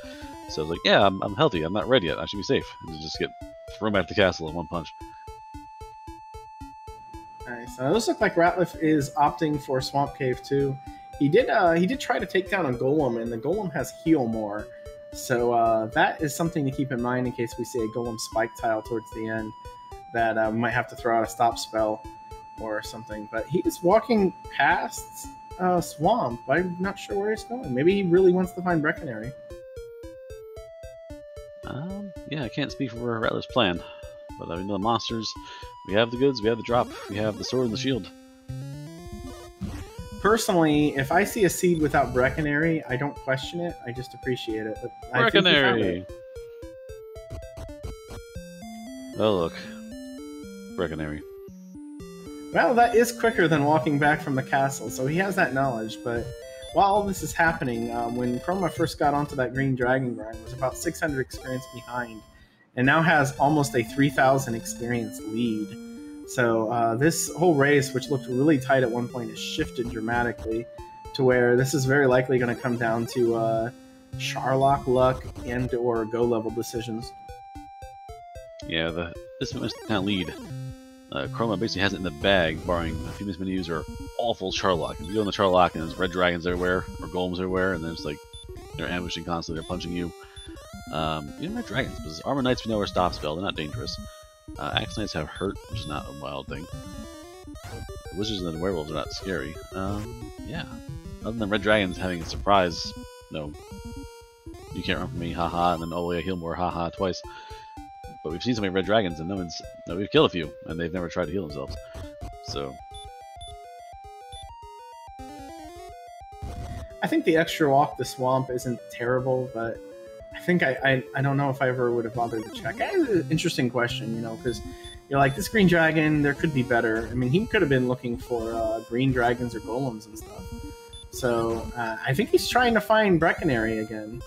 S2: So I was like, yeah, I'm, I'm healthy. I'm not red yet. I should be safe. And just get thrown back to the castle in one punch.
S1: Nice. Uh, those look like Ratliff is opting for Swamp Cave too. He did. Uh, he did try to take down a Golem, and the Golem has heal more. So uh, that is something to keep in mind in case we see a Golem Spike tile towards the end that uh, might have to throw out a stop spell or something. But he's walking past uh, Swamp. I'm not sure where he's going. Maybe he really wants to find Brecconary.
S2: Yeah, I can't speak for Rattler's plan. But I mean, the monsters, we have the goods, we have the drop, we have the sword and the shield
S1: personally, if I see a seed without Brecconary, I don't question it. I just appreciate it. But
S2: Brecconary. Oh look, Brecconary.
S1: Well, that is quicker than walking back from the castle, so he has that knowledge. But while all this is happening, um, when Chroma first got onto that green dragon grind, was about 600 experience behind, and now has almost a 3,000 experience lead. So uh, this whole race, which looked really tight at one point, has shifted dramatically to where this is very likely going to come down to uh, Charlock luck and or go level decisions.
S2: Yeah, the this must not lead. Uh, Chroma basically has it in the bag, barring a few mismenus or awful Charlock. If you go in the Charlock and there's red dragons everywhere or golems everywhere, and there's like they're ambushing constantly, they're punching you. Um, even red dragons, because armor knights we know are stop spell, they're not dangerous. Uh, Axe Knights have hurt, which is not a wild thing. The wizards and the werewolves are not scary. Um, yeah. Other than red dragons having a surprise, no, you can't run from me, haha, and then oh yeah, heal more, haha, twice. But we've seen so many red dragons, and no one's, no, we've killed a few, and they've never tried to heal themselves. So.
S1: I think the extra walk the swamp isn't terrible, but I think I, I, I don't know if I ever would have bothered to check. It's an interesting question, you know, because you're like this green dragon. There could be better. I mean, he could have been looking for uh, green dragons or golems and stuff. So uh, I think he's trying to find Brecconary again,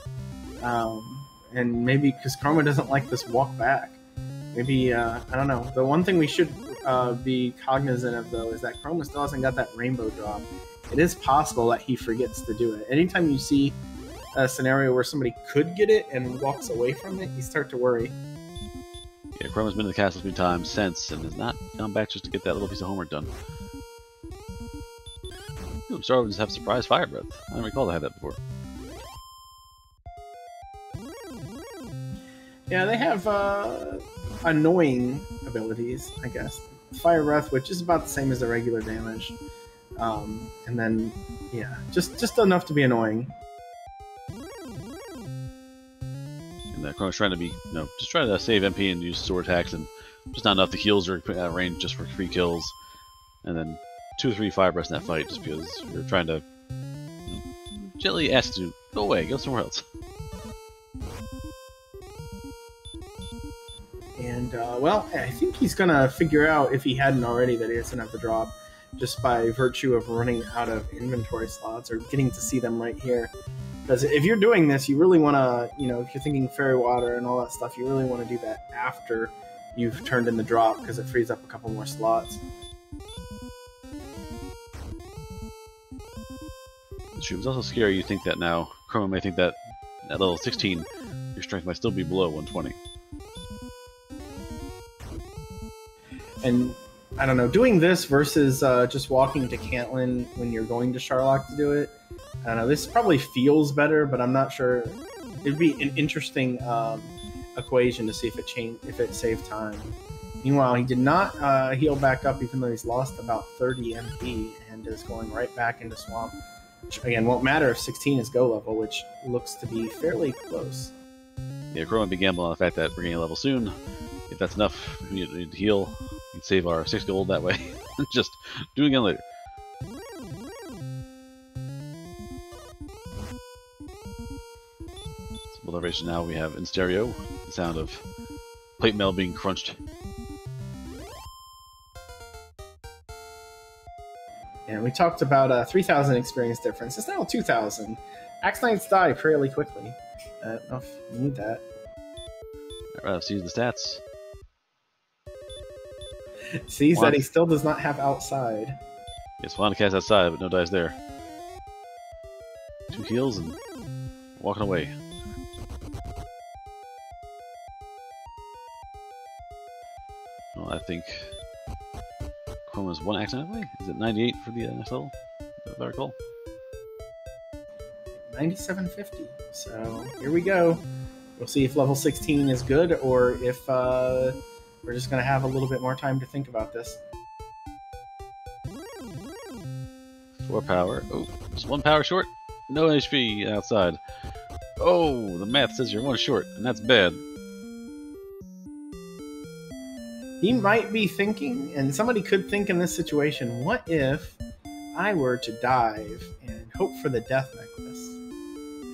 S1: um, and maybe because Chroma doesn't like this walk back. Maybe uh, I don't know. The one thing we should uh, be cognizant of though is that Chroma still hasn't got that rainbow drop. It is possible that he forgets to do it. Anytime you see a scenario where somebody could get it and walks away from it, you start to worry.
S2: Yeah, Chroma's been to the castle a few times since and has not gone back just to get that little piece of homework done. Ooh, Star Wyverns have surprise fire breath. I don't recall I had that before.
S1: Yeah, they have uh, annoying abilities, I guess. Fire breath, which is about the same as the regular damage, um, and then yeah, just just enough to be annoying.
S2: And uh, Chroma's trying to be, you know, just trying to save MP and use sword attacks, and just not enough. The heals are at range just for free kills, and then two or three fire breaths in that fight just because you're trying to you know, gently ask to go away, go somewhere else.
S1: And uh, well, I think he's gonna figure out if he hadn't already that he doesn't have the drop, just by virtue of running out of inventory slots or getting to see them right here. Because if you're doing this, you really want to, you know, if you're thinking fairy water and all that stuff, you really want to do that after you've turned in the drop because it frees up a couple more slots.
S2: It was also scary. You think that now Chroma may think that at level 16, your strength might still be below 120.
S1: And I don't know, doing this versus uh, just walking to Cantlin when you're going to Charlock to do it. I don't know. This probably feels better, but I'm not sure. It'd be an interesting um, equation to see if it changed, if it saved time. Meanwhile, he did not uh, heal back up, even though he's lost about 30 MP and is going right back into Swamp. Which, again, won't matter if 16 is go level, which looks to be fairly close.
S2: Yeah, Chroma be gambling on the fact that we're getting a level soon. If that's enough, we need to heal. Can save our 6 gold that way. Just do it again later. Elevation now we have in stereo the sound of plate mail being crunched.
S1: And we talked about a 3,000 experience difference. It's now 2,000. Axe Knights die fairly quickly. I don't know if you need that.
S2: I'd rather see the stats.
S1: Sees that he still does not have outside.
S2: Yes, to cast outside, but no dice there. Two heals and walking away. Well, I think Chroma's one action away. Is it 98 for the uh, next level? If I recall.
S1: 9750. So here we go. We'll see if level 16 is good or if uh, we're just going to have a little bit more time to think about this.
S2: Four power. Oh, just one power short. No HP outside. Oh, the math says you're one short, and that's bad.
S1: He might be thinking, and somebody could think in this situation, what if I were to dive and hope for the death necklace?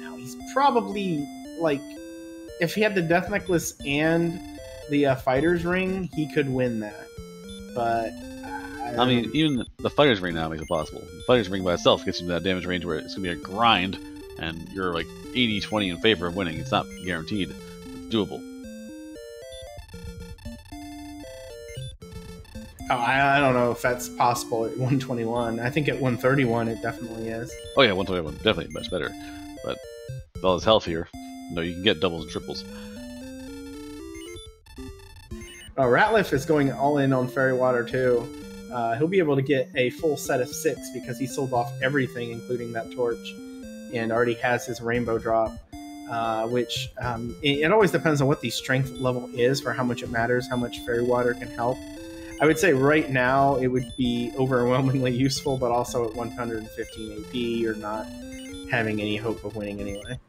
S1: Now, he's probably, like, if he had the death necklace and the uh, fighter's ring, he could win that. But
S2: I mean, even the fighter's ring now makes it possible. The fighter's ring by itself gets you to that damage range where it's gonna be a grind, and you're like 80-20 in favor of winning. It's not guaranteed. It's doable.
S1: Oh, I, I don't know if that's possible at 121. I think at 131 it definitely is.
S2: Oh yeah, 121 definitely much better. But with all his health here, no, you can get doubles and triples.
S1: Uh, Ratliff is going all in on Fairy Water too. Uh, he'll be able to get a full set of six because he sold off everything, including that torch, and already has his rainbow drop. Uh, which um, it, it, always depends on what the strength level is for how much it matters, how much fairy water can help. I would say right now it would be overwhelmingly useful, but also at 115 AP, you're not having any hope of winning anyway.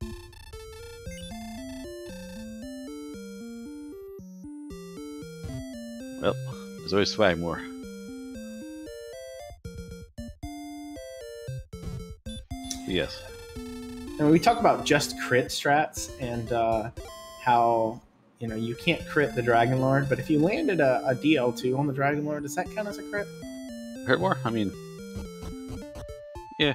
S2: Well, there's always swag more. Yes.
S1: And we talk about just crit strats and uh, how you know you can't crit the Dragon Lord, but if you landed a, a DL2 on the Dragon Lord, does that count as a crit?
S2: Hurt more? I mean, yeah.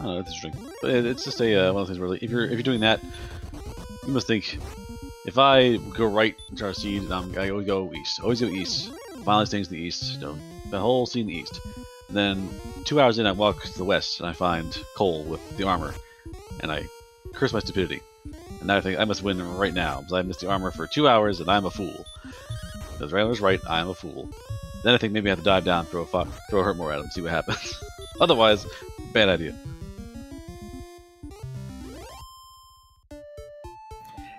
S2: I don't know. It's interesting, but it's just a uh, one of those things where like, if you're if you're doing that, you must think if I go right into our seed, I'm, I always go east. Always go east. Finally, things to the east. The whole scene in the east. And then two hours in, I walk to the west and I find Kol with the armor, and I curse my stupidity. And now I think I must win right now because I missed the armor for two hours and I'm a fool. Because Raylan was right, I am a fool. Then I think maybe I have to dive down, throw a throw a hurt more at him, see what happens. Otherwise, bad idea.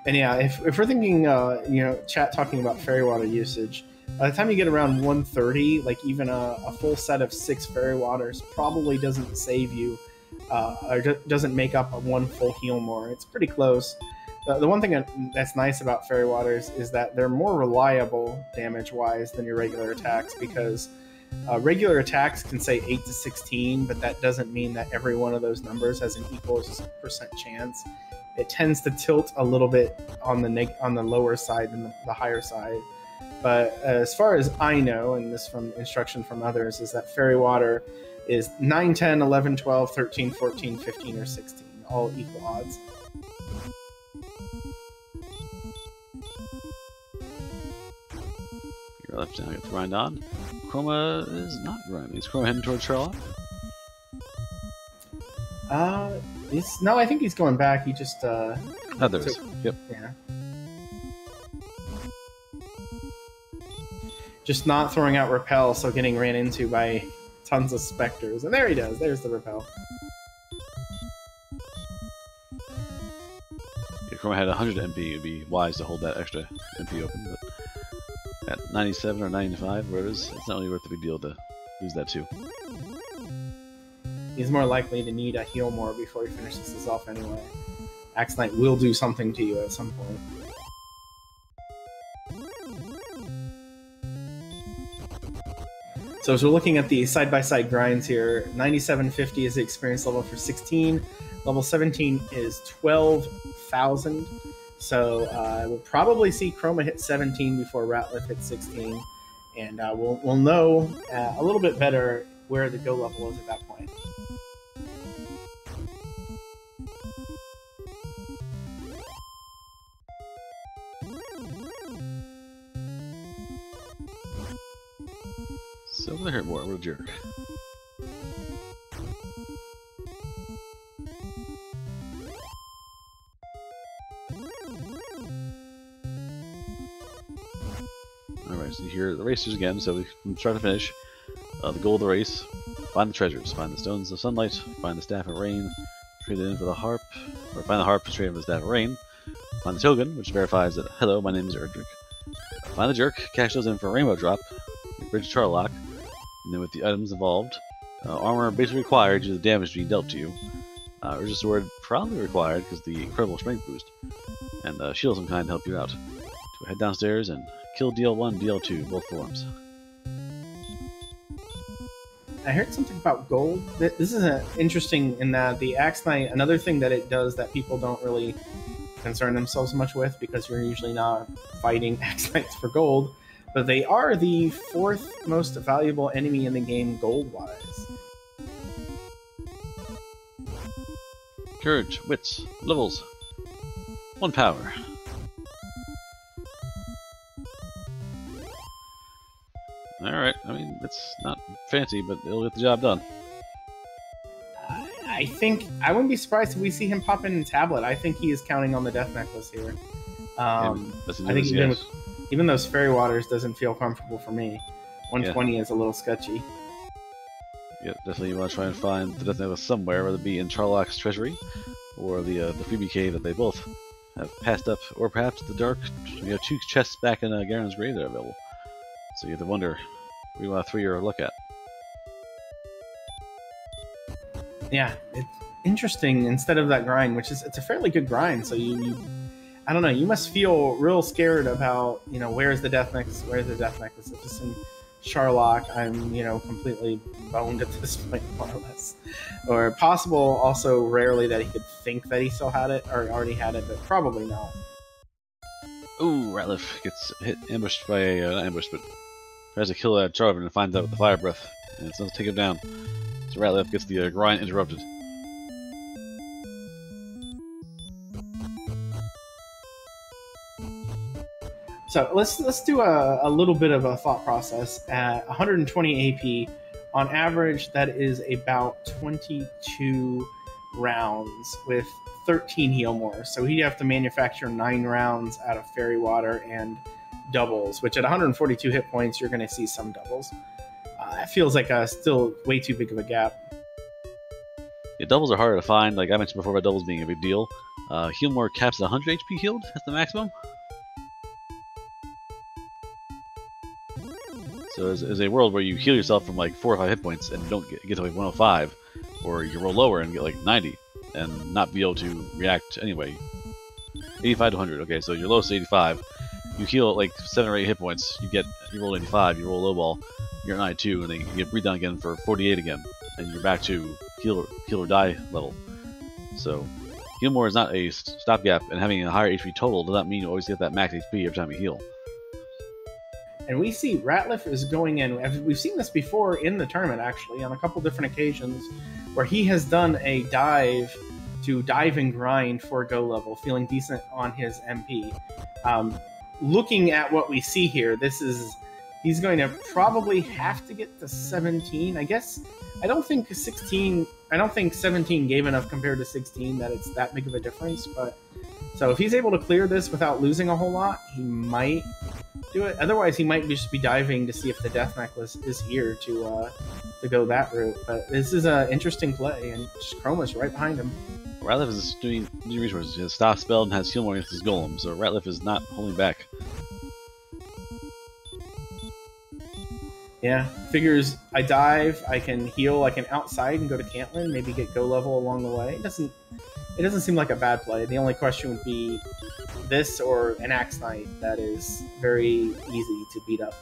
S1: And yeah, if, if we're thinking, uh, you know, chat talking about fairy water usage, by the time you get around 130, like even a, a full set of six fairy waters probably doesn't save you, uh, or do- doesn't make up a one full heal more. It's pretty close. The, the one thing that's nice about fairy waters is that they're more reliable damage wise than your regular attacks because uh, regular attacks can say 8 to 16, but that doesn't mean that every one of those numbers has an equal percent chance. It tends to tilt a little bit on the neg- on the lower side than the, the higher side. But as far as I know, and this from instruction from others, is that fairy water is 9, 10, 11, 12, 13, 14, 15, or 16, all equal odds.
S2: You're left now, get the grind on. Chroma is not grinding. Is Chroma heading towards Charlock?
S1: Uh, he's, no, I think he's going back. He just, uh,
S2: Oh, there is. Yep.
S1: yeah. Just not throwing out repel, so getting ran into by tons of specters. And there he does. There's the repel.
S2: If Chroma had 100 MP, it would be wise to hold that extra MP open, but at 97 or 95, where it is, it's not really worth the big deal to lose that too.
S1: He's more likely to need a heal more before he finishes this off anyway. Axe Knight will do something to you at some point. So as we're looking at the side-by-side grinds here, 9750 is the experience level for 16. Level 17 is 12,000. So uh, we'll probably see Chroma hit 17 before Ratliff hits 16. And uh, we'll, we'll know uh, a little bit better where the go level is at that point.
S2: So what hurt more? What a jerk. Alright, so here are the racers again, so we from start to finish. Uh, the goal of the race, find the treasures, find the stones of sunlight, find the staff of rain, trade it in for the harp, or find the harp to trade it in for the staff of rain, find the token, which verifies that, hello, my name is Erdrick. Find the jerk, cash those in for a rainbow drop, bridge Charlock, and then with the items involved, uh, armor basically required due to the damage being dealt to you. Uh, Urza Sword probably required because the incredible strength boost, and uh, shield of some kind to help you out. So head downstairs and kill DL1, DL2, both forms.
S1: I heard something about gold. This is uh interesting in that the Axe Knight, another thing that it does that people don't really concern themselves much with because you're usually not fighting Axe Knights for gold, but they are the fourth most valuable enemy in the game gold wise.
S2: Courage, wits, levels, one power. Alright, I mean, it's not fancy, but it'll get the job done.
S1: I think I wouldn't be surprised if we see him pop in tablet. I think he is counting on the death necklace here. Um,
S2: a
S1: I think even
S2: yes.
S1: with, even those fairy waters doesn't feel comfortable for me. 120 is a little sketchy.
S2: Yeah, definitely you want to try and find the Death somewhere, whether it be in Charlock's treasury or the uh, the freebie cave that they both have passed up, or perhaps the dark, you know, two chests back in uh, Garin's grave that are available. So you have to wonder you want throw your look at.
S1: Yeah, it's interesting. Instead of that grind, which is it's a fairly good grind, so you, you I don't know, you must feel real scared about you know where's the death necklace, where's the death necklace. If it's in Charlock, I'm you know completely boned at this point, more or less. Or possible, also rarely that he could think that he still had it or already had it, but probably not.
S2: Ooh, Ratliff gets hit, ambushed by a, uh, not ambushed, but tries to kill that Jarvan and finds out with the fire breath, and it's going to take him down. So Ratliff gets the uh, grind interrupted.
S1: So let's let's do a, a little bit of a thought process. At 120 AP, on average, that is about 22 rounds with 13 heal more. So he'd have to manufacture nine rounds out of fairy water and doubles, which at 142 hit points, you're going to see some doubles. Uh, it feels like a still way too big of a gap.
S2: Yeah, doubles are harder to find. Like I mentioned before about doubles being a big deal. Uh, heal more caps at 100 HP healed. That's the maximum. So there's, there's, a world where you heal yourself from like 4 or 5 hit points and don't get, get to like 105, or you roll lower and get like 90 and not be able to react anyway. 85 to 100. Okay, so your lowest 85. You heal at like 7 or 8 hit points. You get you roll 85, you roll low ball, you're at 92, and then you get down again for 48 again, and you're back to heal or, heal or die level. So heal more is not a stopgap, and having a higher HP total does not mean you always get that max HP every time you heal.
S1: And we see Ratliff is going in. We've seen this before in the tournament, actually, on a couple different occasions, where he has done a dive to dive and grind for go level, feeling decent on his MP. Um, looking at what we see here, this is he's going to probably have to get to 17. I guess I don't think 16. I don't think 17 gave enough compared to 16 that it's that big of a difference. But so if he's able to clear this without losing a whole lot, he might do it. Otherwise, he might just be diving to see if the death necklace is here to uh, to go that route. But this is an interesting play, and just Chroma's right behind him.
S2: Ratliff is doing new resources. He has stop spell and has heal more against his golem, so Ratliff is not holding back.
S1: Yeah, figures I dive, I can heal, I can outside and go to Cantlin, maybe get go level along the way. It doesn't it doesn't seem like a bad play. The only question would be this or an Axe Knight that is very easy to beat up.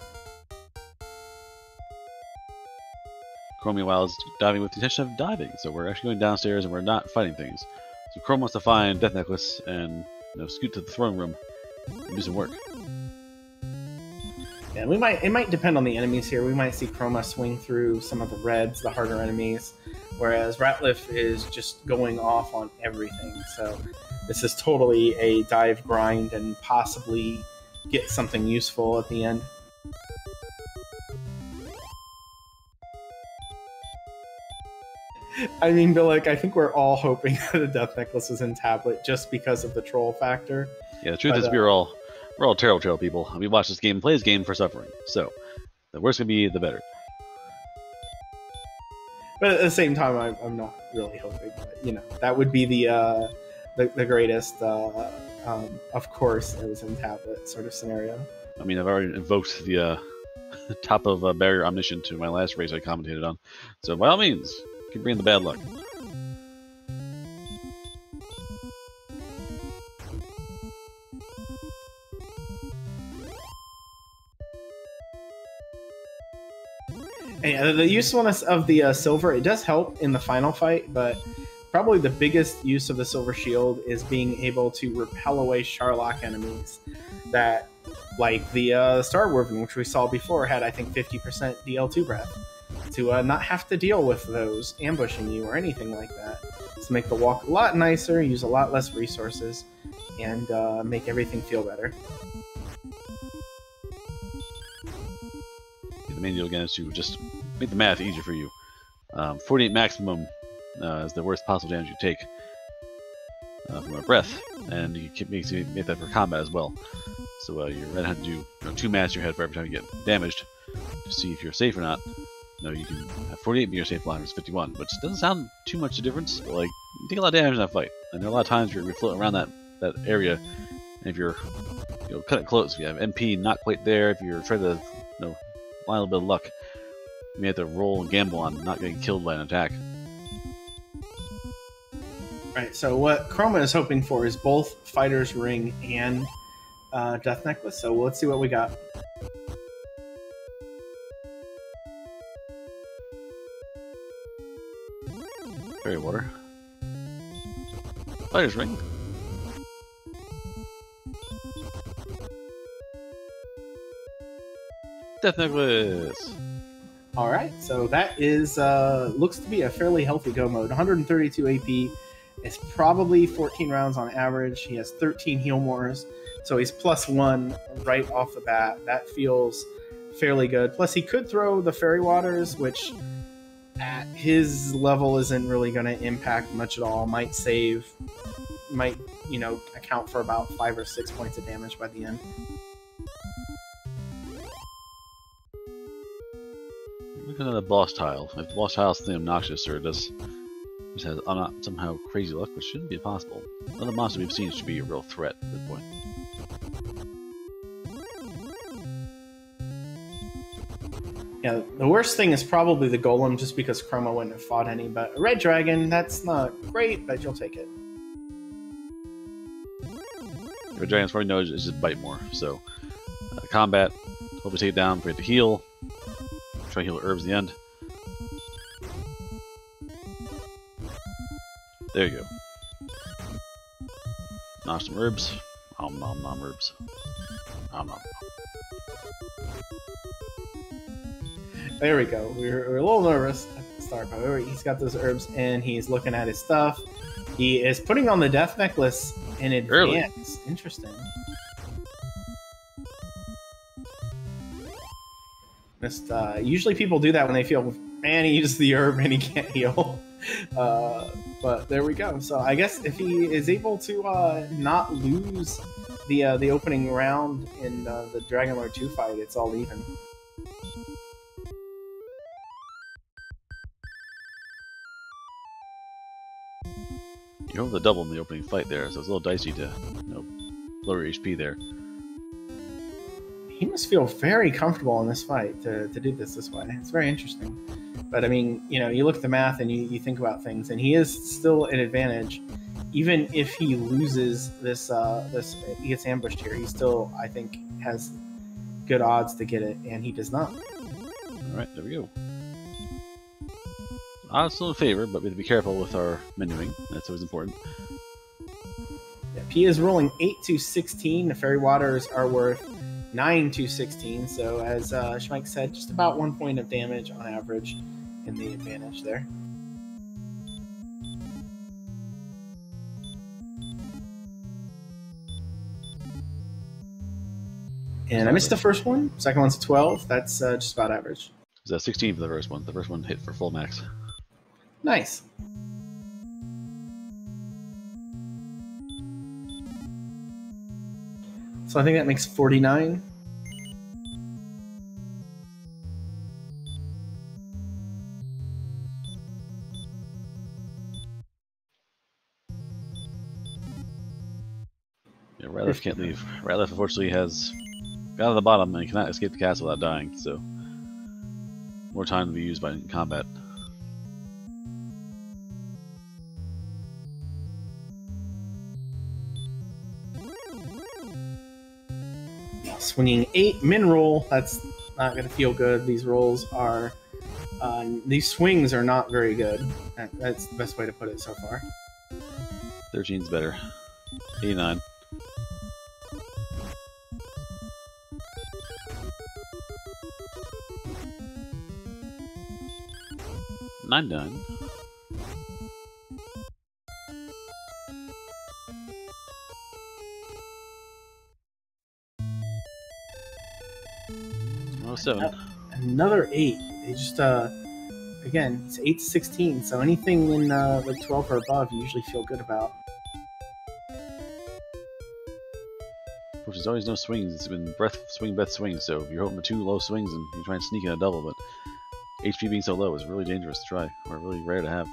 S2: Chrome meanwhile is diving with the intention of diving, so we're actually going downstairs and we're not fighting things. So Chrome wants to find Death Necklace and you know, scoot to the throne room and do some work.
S1: Yeah, we might. It might depend on the enemies here. We might see Chroma swing through some of the reds, the harder enemies, whereas Ratliff is just going off on everything. So this is totally a dive grind and possibly get something useful at the end. I mean, but like, I think we're all hoping that the Death Necklace is in Tablet just because of the troll factor.
S2: Yeah, the truth but, is, uh, we're all we're all terrible trail people. We watch this game, play this game for suffering. So, the worse can be, the better.
S1: But at the same time, I'm, I'm not really hoping. But, you know, that would be the uh, the, the greatest. Uh, um, of course, it was in tablet sort of scenario.
S2: I mean, I've already invoked the uh, top of uh, barrier omniscient to my last race I commentated on. So by all means, keep bringing the bad luck.
S1: And the usefulness of the uh, silver, it does help in the final fight, but probably the biggest use of the silver shield is being able to repel away Charlock enemies that, like the uh, Star Wyvern, which we saw before, had I think 50% DL2 breath. To uh, not have to deal with those ambushing you or anything like that. To make the walk a lot nicer, use a lot less resources, and uh, make everything feel better.
S2: The main deal again is to just make the math easier for you. Um, 48 maximum uh, is the worst possible damage you take uh, from a breath, and you can make, make that for combat as well. So uh, you're to have to do you know, two maths in your head for every time you get damaged to see if you're safe or not. Know, you can have 48 be your safe line is 51, which doesn't sound too much of a difference, but like, you take a lot of damage in that fight. And there are a lot of times you're floating around that, that area, and if you're, you know, cut it close, if you have MP not quite there, if you're trying to, you know, a little bit of luck, may have to roll and gamble on not getting killed by an attack.
S1: Right, so what Chroma is hoping for is both Fighter's Ring and uh, Death Necklace, so let's see what we got.
S2: Fairy Water. Fighter's Ring. Death Necklace!
S1: All right, so that is uh, looks to be a fairly healthy go mode. 132 AP. It's probably 14 rounds on average. He has 13 heal mores, so he's plus one right off the bat. That feels fairly good. Plus, he could throw the fairy waters, which at his level isn't really going to impact much at all. Might save, might you know account for about five or six points of damage by the end.
S2: Look at the boss tile. If the boss tile is something obnoxious or it does just has somehow crazy luck, which shouldn't be possible. The monsters we've seen should be a real threat at this point.
S1: Yeah, the worst thing is probably the golem, just because Chroma wouldn't have fought any. But a red dragon, that's not great, but you'll take it.
S2: Red Dragon's probably knows is just bite more. So, uh, combat, hopefully take it down, we have to heal. Try to heal herbs the end. There you go. Knock some herbs. Om nom nom herbs. Om nom.
S1: There we go. We were, we were a little nervous at the start, but he's got those herbs and he's looking at his stuff. He is putting on the death necklace in advance.
S2: Early.
S1: Interesting. Just, uh, usually people do that when they feel, man, he used the herb and he can't heal. Uh, but there we go. So I guess if he is able to uh, not lose the uh, the opening round in uh, the Dragon Lord 2 fight, it's all even.
S2: You rolled the double in the opening fight there, so it's a little dicey to you know, lower HP there.
S1: He must feel very comfortable in this fight to, to do this this way. It's very interesting. But I mean, you know, you look at the math and you, you think about things, and he is still an advantage. Even if he loses this, uh, this he gets ambushed here, he still, I think, has good odds to get it, and he does not.
S2: Alright, there we go. Odds still in favor, but we have to be careful with our menuing. That's always important.
S1: Yep, he is rolling 8 to 16. The fairy waters are worth 9 to 16. So, as uh, Schmeik said, just about one point of damage on average in the advantage there. And I missed the first one. Second one's a 12. That's uh, just about average.
S2: Was uh, 16 for the first one. The first one hit for full max.
S1: Nice. So I think that makes 49.
S2: Yeah, Ratliff can't leave. Ratliff unfortunately has got to the bottom and cannot escape the castle without dying, so more time to be used by in combat.
S1: Swinging 8 min roll. That's not going to feel good. These rolls are. Uh, these swings are not very good. That's the best way to put it so far.
S2: 13's better. 89. Nine nine. Seven.
S1: Another 8. They just, uh. Again, it's 8 to 16, so anything in uh, like 12 or above you usually feel good about.
S2: Which there's always no swings. It's been breath swing, breath swing. So if you're hoping for two low swings and you try and sneak in a double, but HP being so low is really dangerous to try, or really rare to have.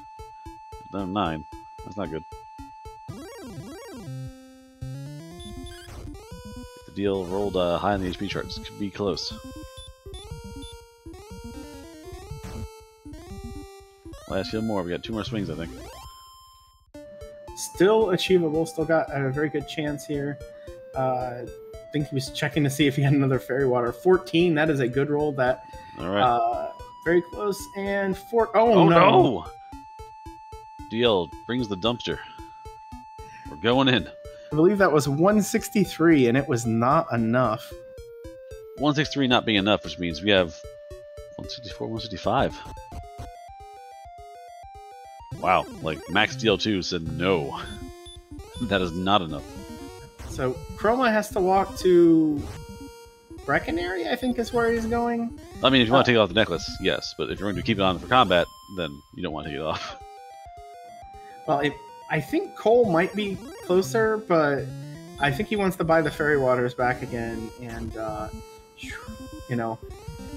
S2: No, nine. That's not good. If the deal rolled uh, high on the HP charts, could be close. Last few more. We got two more swings, I think.
S1: Still achievable. Still got a very good chance here. Uh, I think he was checking to see if he had another fairy water. 14. That is a good roll. That
S2: All right.
S1: uh, very close. And four oh
S2: oh
S1: no.
S2: no! DL brings the dumpster. We're going in.
S1: I believe that was 163, and it was not enough.
S2: 163 not being enough, which means we have 164, 165. Wow, like Max DL2 said no. that is not enough.
S1: So Chroma has to walk to Brecconary, I think is where he's going.
S2: I mean, if you want
S1: Uh,
S2: to take off the necklace, yes, but if you're going to keep it on for combat, then you don't want to take it off.
S1: Well, it, I think Kol might be closer, but I think he wants to buy the fairy waters back again, and uh, you know,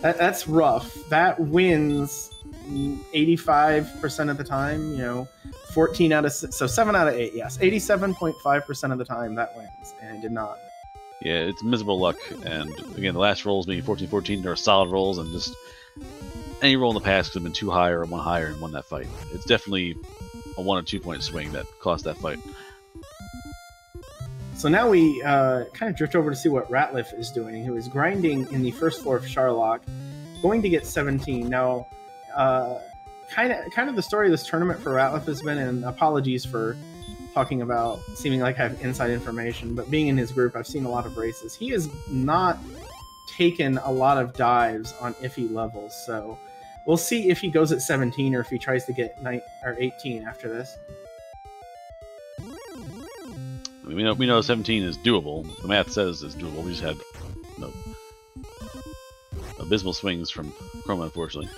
S1: that, that's rough. That wins eighty-five percent of the time. You know, fourteen out of so seven out of eight. Yes, eighty-seven point five percent of the time that wins, and it did not.
S2: Yeah, it's miserable luck, and again, the last rolls being 14-14 are solid rolls, and just any roll in the past could have been two higher or one higher and won that fight. It's definitely a one or two point swing that cost that fight.
S1: So now we uh, kind of drift over to see what Ratliff is doing, who is grinding in the first floor of Charlock, going to get 17. Now, uh, kind of kind of the story of this tournament for Ratliff has been, and apologies for talking about seeming like I have inside information, but being in his group, I've seen a lot of races. He has not taken a lot of dives on iffy levels, so we'll see if he goes at 17 or if he tries to get 9 or 18 after this.
S2: I mean, we know we know 17 is doable. The math says it's doable. We just had no abysmal swings from Chroma, unfortunately.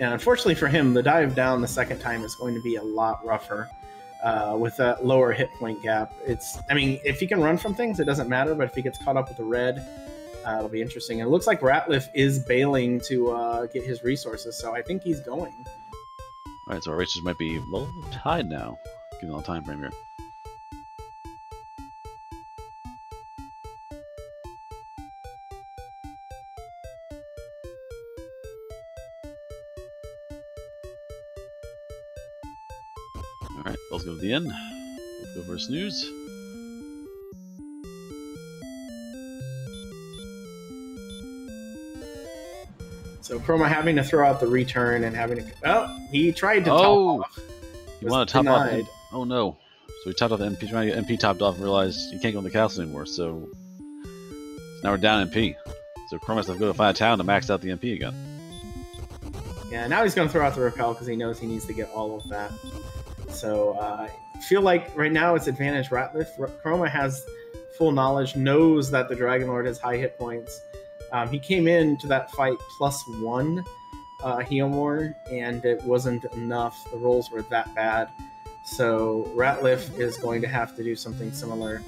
S1: And unfortunately for him, the dive down the second time is going to be a lot rougher uh, with that lower hit point gap. It's, I mean, if he can run from things, it doesn't matter. But if he gets caught up with the red, uh, it'll be interesting. And it looks like Ratliff is bailing to uh, get his resources, so I think he's going.
S2: All right, so our races might be well tied now, given the time frame here. Let's go to the end. Let's go for a snooze.
S1: So Chroma having to throw out the return and having to. Oh, he tried to
S2: Oh!
S1: top off.
S2: You want to top off?
S1: denied.
S2: Oh no! So he topped off the MP, trying to get MP topped off, and realized he can't go in the castle anymore. So now we're down MP. So Chroma has to go to find a town to max out the MP again.
S1: Yeah, now he's going to throw out the repel because he knows he needs to get all of that. So uh, I feel like right now it's advantage Ratliff. Chroma has full knowledge, knows that the Dragon Lord has high hit points. Um, he came into that fight plus one uh, Healmore, and it wasn't enough. The rolls were that bad. So Ratliff is going to have to do something similar.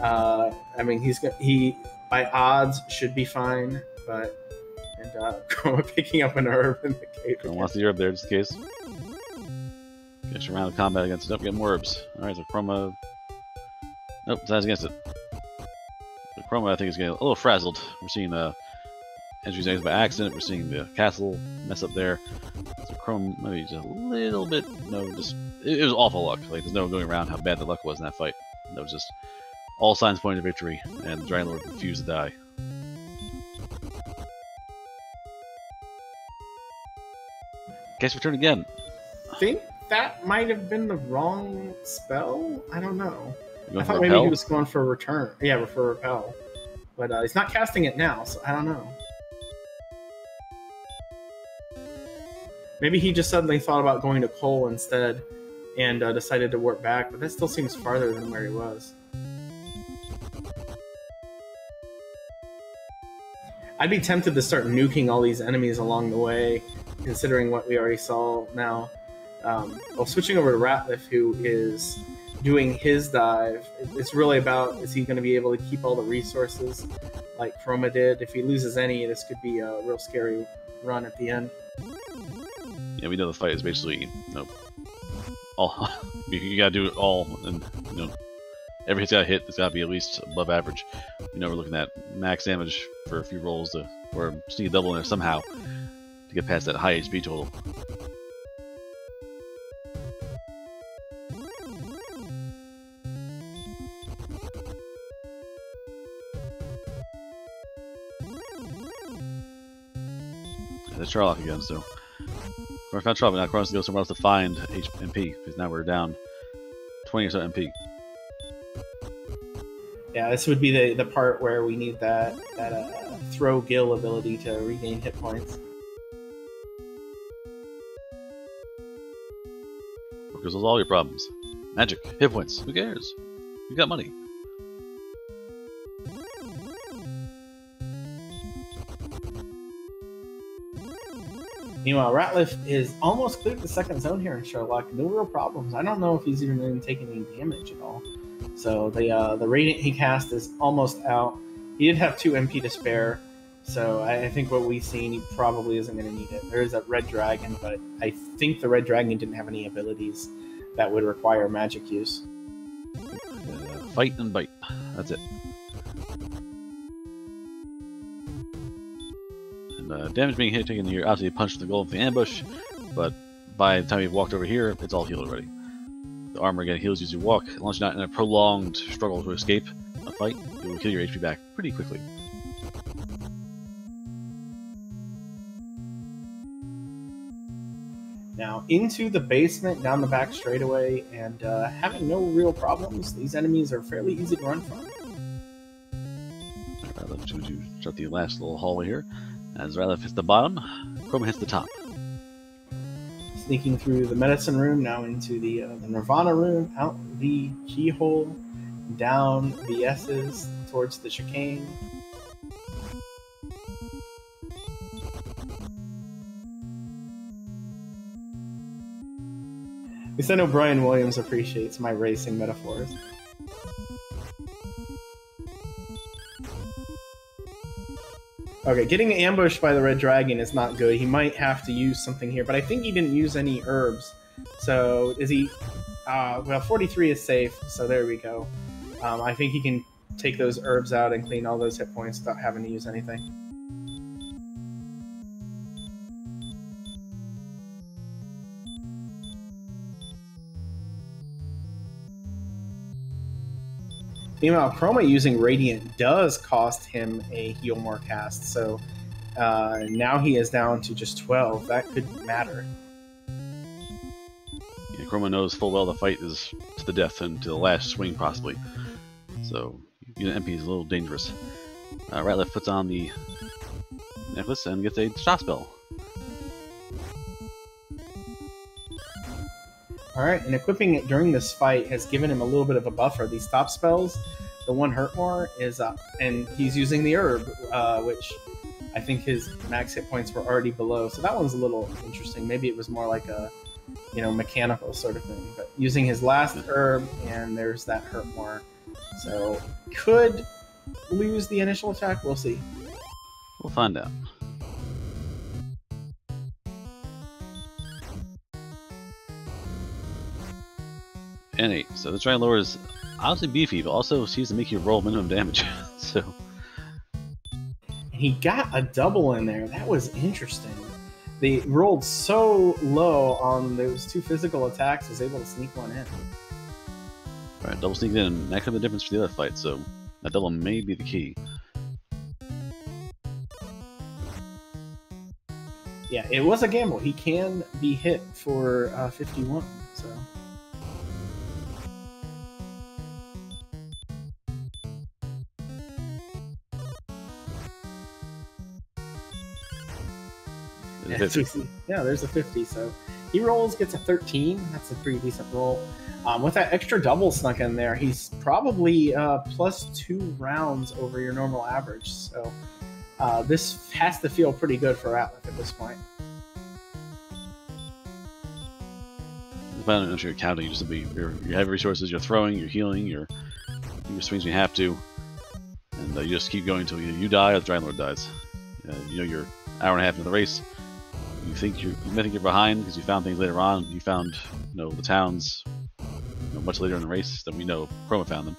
S1: Uh, I mean, he's go- he by odds should be fine, but and uh, Chroma picking up an herb in the cave.
S2: Chroma wants the herb there just in case. You around the combat against it. Get more herbs. Alright, so Chroma. Nope, decides against it. So Chroma, I think, is getting a little frazzled. We're seeing uh, entries by accident. We're seeing the castle mess up there. So Chrome maybe just a little bit. No, just. It, it was awful luck. Like, there's no going around how bad the luck was in that fight. That was just all signs pointing to victory, and the Dragon Lord refused to die. Guess return again.
S1: I think that might have been the wrong spell. I don't know. I thought maybe
S2: repel?
S1: he was going for a return. Yeah, for repel. But uh, he's not casting it now, so I don't know. Maybe he just suddenly thought about going to Kol instead and uh, decided to warp back, but that still seems farther than where he was. I'd be tempted to start nuking all these enemies along the way, considering what we already saw now. Um, well, switching over to Ratliff, who is doing his dive, it's really about is he going to be able to keep all the resources like Chroma did? If he loses any, this could be a real scary run at the end.
S2: Yeah, we know the fight is basically know, all you, gotta do it all, and you know every hit's got to hit. It's got to be at least above average. You know, we're looking at max damage for a few rolls to, or sneak a double in there somehow to get past that high HP total. Yeah, Charlock again, so We're found trouble. Now Cronus to go somewhere else to find HP because now we're down 20 or so MP.
S1: Yeah, this would be the, the part where we need that that uh, throw gil ability to regain hit points.
S2: Because all your problems. Magic, hit points. Who cares? You got money.
S1: Meanwhile, Ratliff is almost cleared the second zone here in Charlock. No real problems. I don't know if he's even really taking any damage at all. So the uh, the radiant he cast is almost out. He did have two MP to spare, so I, I think what we've seen he probably isn't going to need it. There is a red dragon, but I think the red dragon didn't have any abilities that would require magic use.
S2: Fight and bite. That's it. And uh, damage being hit taken here. Obviously, punch the gold from the ambush, but by the time you've walked over here, it's all healed already. The armor again heals you as you walk. As long as you're not in a prolonged struggle to escape a fight, it will kill your HP back pretty quickly.
S1: Now into the basement, down the back straightaway, and uh, having no real problems. These enemies are fairly easy to run from.
S2: To, to shut the last little hallway here. As Ratliff hits the bottom, Chroma hits the top.
S1: Sneaking through the medicine room, now into the, uh, the Nirvana room, out the keyhole, down the S's towards the chicane. I know Brian Williams appreciates my racing metaphors. Okay, getting ambushed by the red dragon is not good. He might have to use something here, but I think he didn't use any herbs. So is he? Uh, well, 43 is safe, so there we go. Um, I think he can take those herbs out and clean all those hit points without having to use anything. Meanwhile, Chroma using Radiant does cost him a heal more cast, so uh, now he is down to just 12. That could matter.
S2: Yeah, Chroma knows full well the fight is to the death and to the last swing, possibly. So, unit MP is a little dangerous. Uh, Ratliff puts on the necklace and gets a shot spell.
S1: Alright, and equipping it during this fight has given him a little bit of a buffer. These top spells, the one hurt more is up, and he's using the herb, uh, which I think his max hit points were already below. So that one's a little interesting. Maybe it was more like a, you know, mechanical sort of thing. But using his last herb, and there's that hurt more. So could lose the initial attack. We'll see.
S2: We'll find out. And 8. So the Giant Lord is obviously beefy, but also seems to make you roll minimum damage. so.
S1: And he got a double in there. That was interesting. They rolled so low on those two physical attacks, was able to sneak one in.
S2: Alright, double sneaked in, that could be the difference for the other fight, so that double may be the key.
S1: Yeah, it was a gamble. He can be hit for uh, 51, so. Yeah,
S2: Fifty.
S1: yeah, there's a 50. So he rolls, gets a 13. That's a pretty decent roll. Um, with that extra double snuck in there, he's probably uh, plus two rounds over your normal average. So uh, this has to feel pretty good for Ratliff at this point.
S2: Depending on if you're counting, you just be your, your heavy resources, you're throwing, you're healing, you're your swings when you have to, and uh, you just keep going until either you die or the Giant Lord dies. Uh, you know you're hour and a half into the race. You think you're you think you're behind because you found things later on. You found you know the towns you know, much later in the race than we know Chroma found them.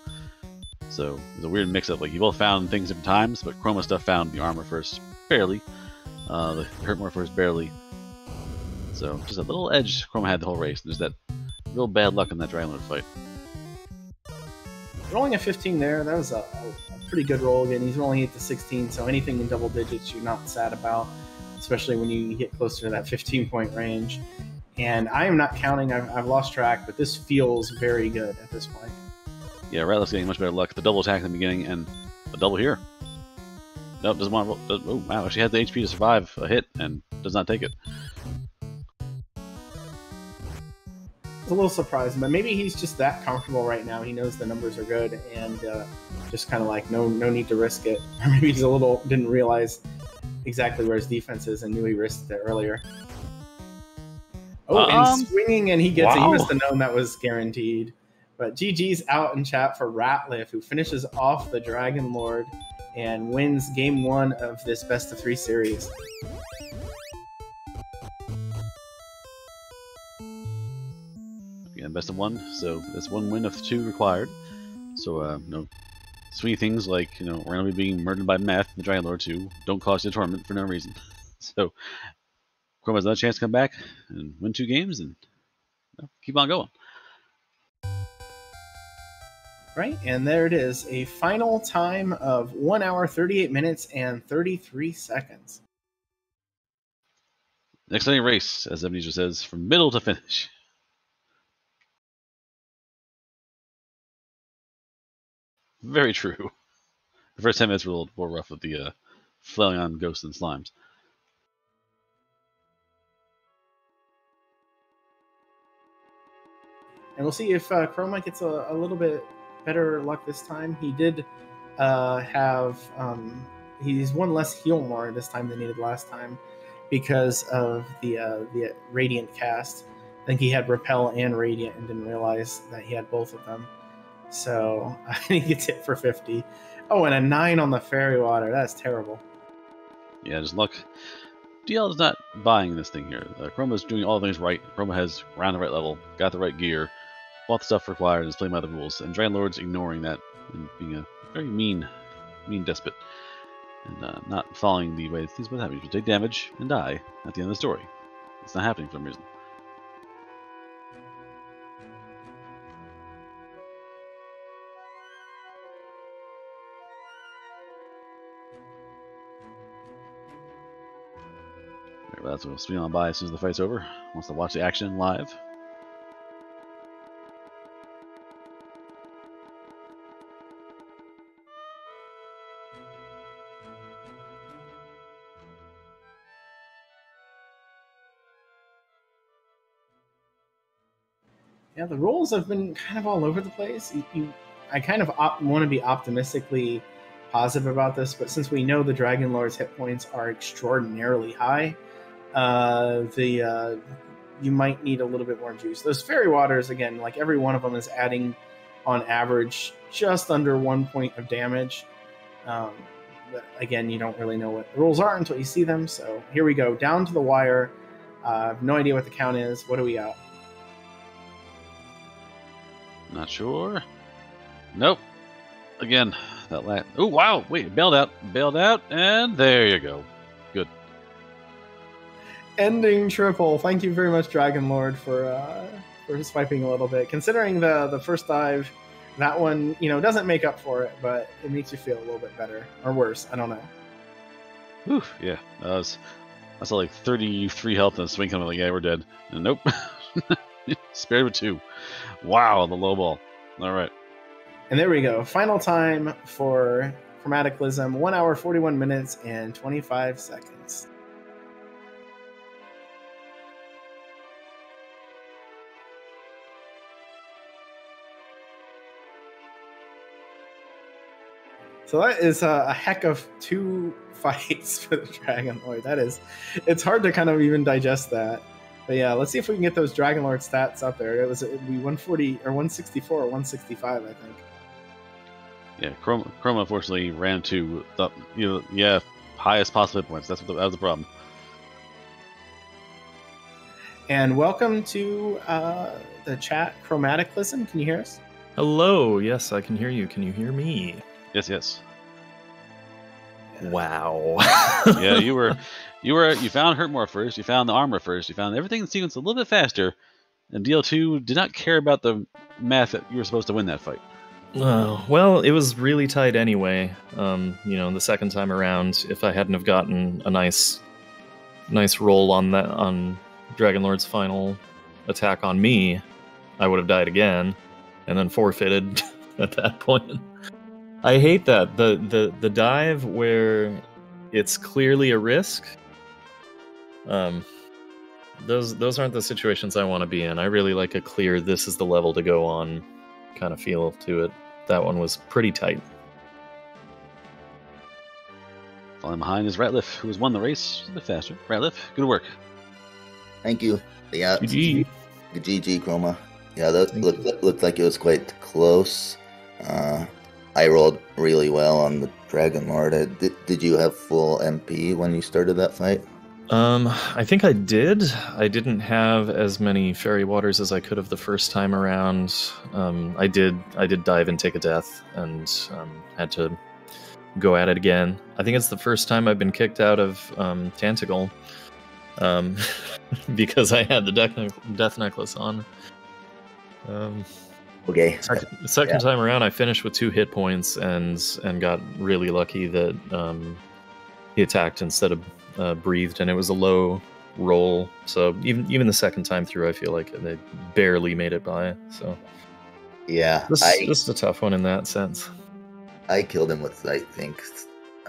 S2: So it's a weird mix-up. Like you both found things different times, but Chroma stuff found the armor first, barely. Uh, the hurt more first, barely. So just a little edge Chroma had the whole race. There's that real bad luck in that Giant Lord fight.
S1: Rolling a 15 there, that was a, a, a pretty good roll. Again, he's rolling 8 to 16, so anything in double digits you're not sad about. Especially when you get closer to that 15 point range. And I am not counting, I've, I've lost track, but this feels very good at this point.
S2: Yeah, Ratliff's getting much better luck. The double attack in the beginning and a double here. Nope, doesn't want to roll. Oh, wow, she has the HP to survive a hit and does not take it.
S1: It's a little surprising, but maybe he's just that comfortable right now. He knows the numbers are good and uh, just kind of like, no no need to risk it. Or maybe he's a little, didn't realize exactly where his defense is and knew he risked it earlier. Oh,
S2: Um,
S1: and swinging, and he gets it. He must have known that was guaranteed. But GG's out in chat for Ratliff, who finishes off the Dragon Lord and wins game one of this best of three series.
S2: Again, best of one, so that's one win of two required. So, uh, know, sweet things like, you know, randomly being murdered by Meth and the Dragon Lord 2 don't cost you a tournament for no reason. so, Chrome has another chance to come back and win two games and you know, keep on going.
S1: Right, and there it is a final time of one hour, 38 minutes, and 33 seconds.
S2: Next exciting race, as Ebenezer says, from middle to finish. Very true. The first 10 minutes were a little more rough with the uh, flailing on ghosts and slimes.
S1: And we'll see if uh, Chroma gets a, a little bit better luck this time. He did uh, have um, he's one less heal more this time than he did last time because of the uh, the radiant cast. I think he had repel and radiant and didn't realize that he had both of them. So he gets hit for fifty. Oh, and a nine on the fairy water. That's terrible.
S2: Yeah, just luck. DL is not buying this thing here. Uh, Chroma's doing all things right. Chroma has ran the right level, got the right gear, bought the stuff required, and is playing by the rules. And Dragon Lord's ignoring that and being a very mean, mean despot. And uh, not following the way things would happen. You take damage and die at the end of the story. It's not happening for some reason. Well, that's what speed on by as soon as the fight's over. Wants to watch the action live.
S1: Yeah, the roles have been kind of all over the place. You, you, I kind of want to be optimistically positive about this, but since we know the Dragon Lord's hit points are extraordinarily high, uh, the uh, you might need a little bit more juice. Those fairy waters, again, like every one of them is adding on average just under one point of damage. Um, again, you don't really know what the rules are until you see them. So here we go, down to the wire. Uh, no idea what the count is. What do we got?
S2: Not sure. Nope. Again, that last. Oh wow! Wait, bailed out, bailed out, and there you go.
S1: Ending triple. Thank you very much, Dragon Lord, for uh, for swiping a little bit. Considering the the first dive, that one you know doesn't make up for it, but it makes you feel a little bit better or worse. I don't know.
S2: Whew, yeah, that was. I saw like 33 health and a swing coming. Like, yeah, we're dead. And nope. Spared with two. Wow, the low ball. All right.
S1: And there we go. Final time for chromataclysm: one hour, forty-one minutes, and twenty-five seconds. So that is a, a heck of two fights for the Dragon Lord. That is, it's hard to kind of even digest that. But yeah, let's see if we can get those Dragon Lord stats up there. It was it would be 140 or 164 or 165, I think.
S2: Yeah, Chroma, Chroma unfortunately ran to the you know yeah highest possible hit points. That's what the, that was the problem.
S1: And welcome to uh, the chat, chromataclysm. Can you hear us?
S3: Hello. Yes, I can hear you. Can you hear me?
S2: Yes, yes.
S3: Wow.
S2: Yeah, you were you were you found Hurtmore first. You found the armor first. You found everything in sequence a little bit faster. And DL2 did not care about the math that you were supposed to win that fight.
S3: Uh, well, it was really tight anyway. Um, you know, the second time around, if I hadn't have gotten a nice nice roll on that on Dragon Lord's final attack on me, I would have died again, and then forfeited at that point. I hate that the the the dive where it's clearly a risk. Um, those those aren't the situations I want to be in. I really like a clear this is the level to go on kind of feel to it. That one was pretty tight.
S2: Falling behind is Ratliff, who has won the race a bit faster. Ratliff, good work.
S4: Thank you. Yeah,
S3: GG.
S4: GG Chroma. Yeah, that looked, looked like it was quite close. Uh, I rolled really well on the Dragon Lord. Uh, Did, did you have full MP when you started that fight?
S3: Um, I think I did. I didn't have as many fairy waters as I could have the first time around. Um, I did. I did dive and take a death, and um, had to go at it again. I think it's the first time I've been kicked out of um, um, because I had the death necklace on. Um,
S4: Okay.
S3: second, second
S4: Yeah.
S3: time around, I finished with two hit points and and got really lucky that um, he attacked instead of uh, breathed, and it was a low roll. So even even the second time through, I feel like they barely made it by. So
S4: Yeah,
S3: this,
S4: I,
S3: this is a tough one in that sense.
S4: I killed him with, I think,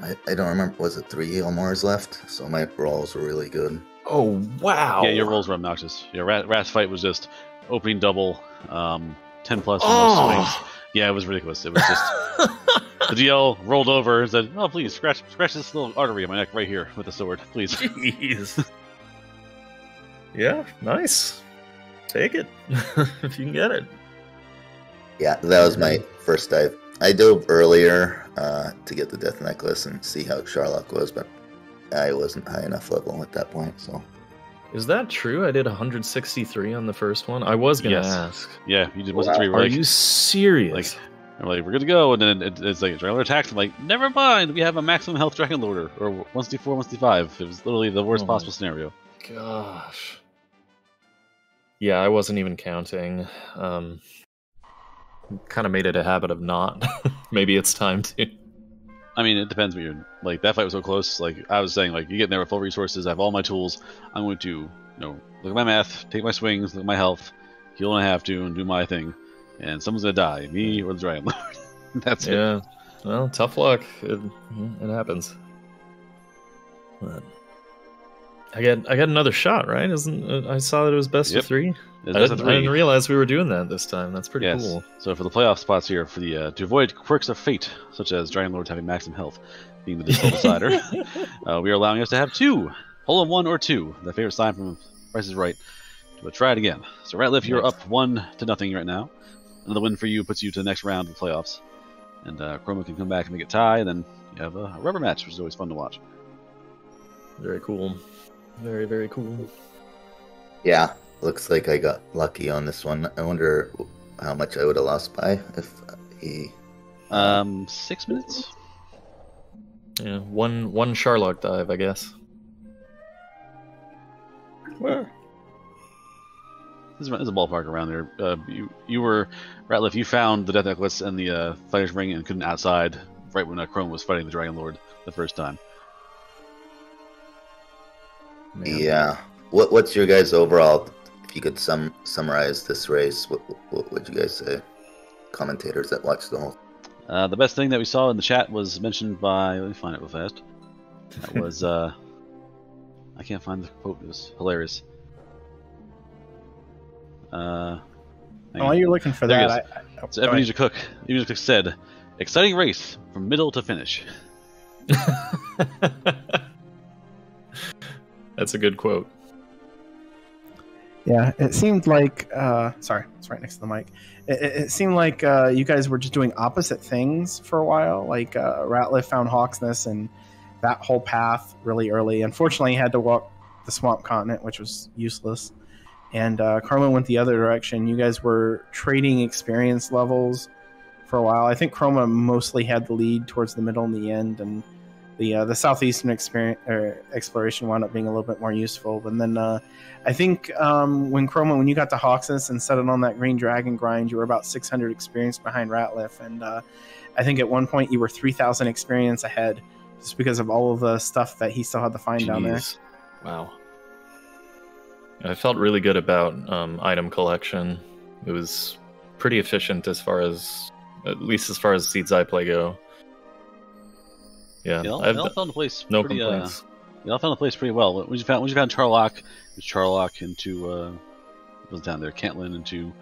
S4: I, I don't remember, was it three Elmores left? So my rolls were really good.
S3: Oh wow!
S2: Yeah, your rolls were obnoxious. Your Rat, Rat's fight was just opening double, um, 10 plus for
S3: Oh.
S2: swings. Yeah, it was ridiculous. It was just. the DL rolled over and said, Oh, please, scratch, scratch this little artery in my neck right here with the sword, please.
S3: Jeez. yeah, nice. Take it if you can get it.
S4: Yeah, that was my first dive. I dove earlier uh, to get the death necklace and see how Charlock was, but I wasn't high enough level at that point. So
S3: Is that true? I did 163 on the first one. I was gonna
S2: Yes.
S3: ask.
S2: Yeah, you did
S4: Wow.
S2: three,
S3: Are
S2: right?
S3: you serious?
S2: Like, I'm like, we're good to go, and then it, it's like Dragon attacks. I'm like, never mind, we have a maximum health Dragon Lorder, or 1d4, 1d5. It was literally the worst
S3: Oh
S2: possible scenario.
S3: Gosh. Yeah, I wasn't even counting. Um, kind of made it a habit of not. Maybe it's time to.
S2: I mean, it depends what you're like. That fight was so close. Like I was saying, like you get in there with full resources. I have all my tools. I'm going to, you know, look at my math, take my swings, look at my health, heal when I have to, and do my thing. And someone's gonna die, me or the Dragon Lord. That's it.
S3: Yeah. Well, tough luck. It, it happens. But I get I got another shot, right? Isn't uh, I saw that it was best
S2: Yep.
S3: of three? I didn't,
S2: of
S3: I
S2: three.
S3: didn't realize we were doing that this time. That's pretty
S2: yes.
S3: cool.
S2: So for the playoff spots here, for the uh, to avoid quirks of fate, such as Dragon Lords having maximum health, being the distal decider, uh, we are allowing us to have two, hole in one or two. The favorite sign from Price is Right. But try it again. So Ratliff, you're up one to nothing right now. Another win for you puts you to the next round of the playoffs. And uh, Chroma can come back and make it tie, and then you have a rubber match, which is always fun to watch.
S3: Very cool. Very very cool.
S4: yeah, looks like I got lucky on this one. I wonder how much I would have lost by if he.
S2: Um, six minutes.
S3: Yeah, one one Charlock dive, I guess. Where?
S2: This is, this is a ballpark around there. Uh, you you were Ratliff. You found the death necklace and the uh, fighter's ring and couldn't outside right when uh, Chrome was fighting the Dragon Lord the first time.
S3: Man.
S4: Yeah. What What's your guys' overall? If you could sum summarize this race, what what would you guys say? Commentators that watched the whole.
S2: Uh, the best thing that we saw in the chat was mentioned by. Let me find it real fast. That was. uh I can't find the quote. It was hilarious. Uh, hang
S1: While
S2: on.
S1: you're looking for
S2: There
S1: that, I, I, oh,
S2: so
S1: go ahead.
S2: Ebenezer Cook. Ebenezer Cook said, "Exciting race from middle to finish."
S3: That's a good quote.
S1: Yeah, it seemed like. Uh, sorry, it's right next to the mic. It, it, it seemed like uh, you guys were just doing opposite things for a while. Like uh, Ratliff found Hauksness and that whole path really early. Unfortunately, he had to walk the swamp continent, which was useless. And uh, went the other direction. You guys were trading experience levels for a while. I think Chroma mostly had the lead towards the middle and the end, and the uh, the southeastern experience or exploration wound up being a little bit more useful. And then uh, I think um, when Chroma, when you got to Hauksness and set it on that green dragon grind, you were about 600 experience behind Ratliff, and uh, I think at one point you were 3,000 experience ahead, just because of all of the stuff that he still had to find down there.
S3: Wow. I felt really good about um, item collection. It was pretty efficient as far as, at least as far as seeds I play go. Yeah,
S2: They all,
S3: I've
S2: all fell into place.
S3: no
S2: pretty, uh,
S3: complaints.
S2: they all fell into place pretty well. When you found, when you found Charlock, it was Charlock into uh, what was down there, Cantlin into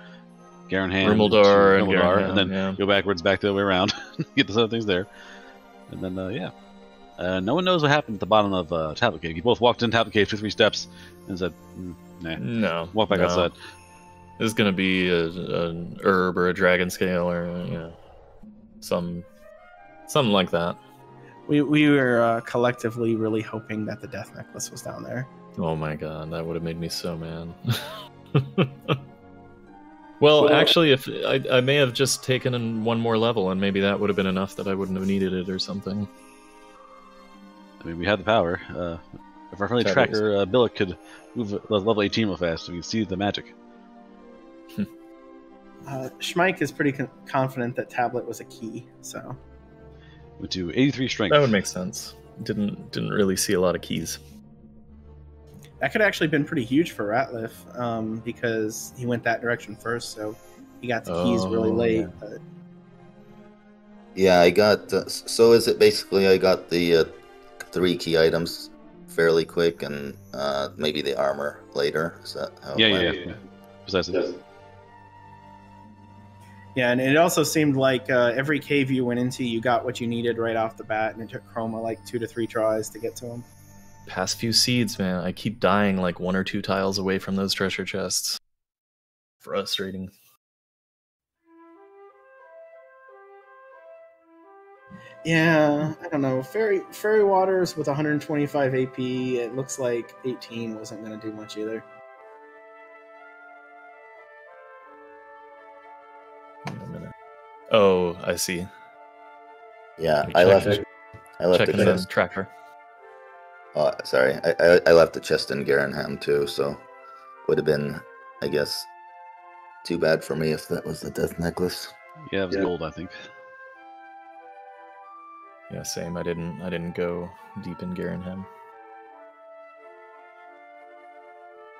S2: Garinham,
S3: Rimuldar and
S2: into
S3: Garinham,
S2: and then
S3: yeah.
S2: go backwards back the other way around, get those other things there, and then uh, yeah. Uh, no one knows what happened at the bottom of uh, Tablet Cave. You both walked into Tablet Cave, two, three steps, and said, mm, "Nah,
S3: No.
S2: walk back
S3: no.
S2: outside."
S3: This is gonna be a, an herb or a dragon scale or you know some something like that.
S1: We we were uh, collectively really hoping that the death necklace was down there.
S3: Oh my god, that would have made me so mad. well, actually, if I, I may have just taken in one more level, and maybe that would have been enough that I wouldn't have needed it or something.
S2: I mean, we had the power. Uh, if our friendly
S3: That
S2: tracker uh, Billick could move uh, level 18 real fast, we could see the magic.
S1: Uh, Schmeik is pretty con- confident that tablet was a key. So
S2: Went do 83 strength.
S3: That would make sense. Didn't didn't really see a lot of keys.
S1: that could actually been pretty huge for Ratliff um, because he went that direction first. So he got the keys really
S3: Oh,
S1: late.
S3: yeah.
S1: But
S4: Yeah, I got. Uh, so is it basically I got the uh, three key items fairly quick, and uh, maybe the armor later. Is that how? it
S2: yeah, yeah,
S4: went?
S2: yeah, Precisely.
S1: Yeah, and it also seemed like uh, every cave you went into, you got what you needed right off the bat, and it took Chroma like two to three tries to get to him.
S3: Past few seeds, man. I keep dying like one or two tiles away from those treasure chests. Frustrating.
S1: Yeah, I don't know. Fairy Fairy Waters with 125 AP, it looks like 18 wasn't going to do much either.
S3: Oh, I see.
S4: Yeah, I left.
S3: it.
S4: I left
S3: Checking
S4: the
S3: the
S4: chest.
S3: tracker.
S4: Oh, sorry, I, I I left the chest in Garinham too, so would have been, I guess, too bad for me if that was the death necklace.
S2: Yeah, it was
S4: Yeah.
S2: gold, I think.
S3: Yeah, same. I didn't. I didn't go deep in Garinham.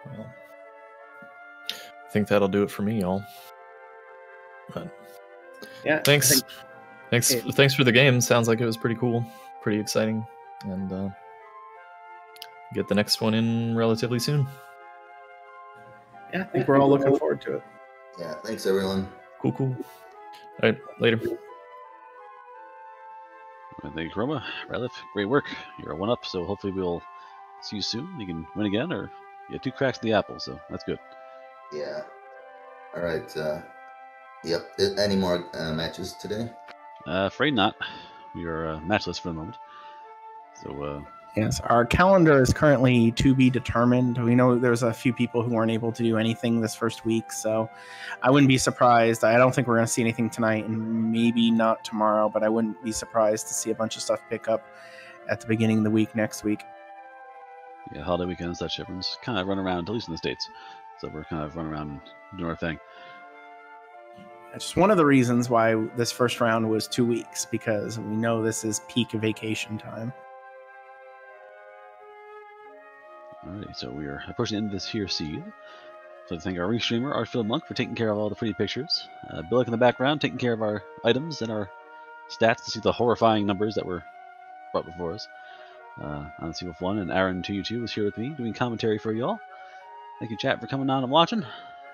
S3: Well, I think that'll do it for me, y'all. But
S1: Yeah,
S3: thanks,
S1: think-
S3: thanks,
S1: it-
S3: thanks for the game. Sounds like it was pretty cool, pretty exciting, and uh, get the next one in relatively soon.
S1: yeah, I think we're all looking forward to it.
S4: Yeah, thanks everyone.
S3: Cool, cool. All right, later.
S2: Well, Thank you, Chroma. Ratliff, great work. You're a one up, so hopefully we'll see you soon. You can win again, or you have two cracks in the apple, so that's good.
S4: Yeah. All right. Uh, yep. Any more uh, matches today?
S2: Uh, afraid not. We are uh, matchless for the moment. So, uh,
S1: Yes, our calendar is currently to be determined. We know there's a few people who weren't able to do anything this first week, so I wouldn't be surprised. I don't think we're going to see anything tonight, and maybe not tomorrow, but I wouldn't be surprised to see a bunch of stuff pick up at the beginning of the week next week.
S2: yeah, holiday weekends, and such, everyone's kind of run around, at least in the States. So we're kind of running around doing our thing.
S1: That's just one of the reasons why this first round was two weeks, because we know this is peak vacation time.
S2: Alrighty, so we are approaching the end of this here seed. So I thank our ring streamer, Artfield Monk, for taking care of all the pretty pictures. Uh, Billick in the background, taking care of our items and our stats to see the horrifying numbers that were brought before us. Uh, I'm the Wolf 1, and Aaron2U2 was here with me doing commentary for y'all. Thank you, chat, for coming on and watching.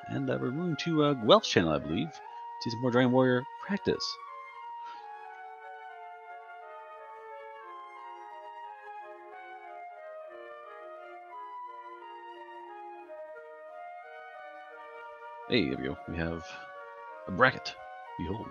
S2: And uh, we're moving to uh, Guelph's channel, I believe, to see some more Dragon Warrior practice. Hey, go. We have a bracket. Behold.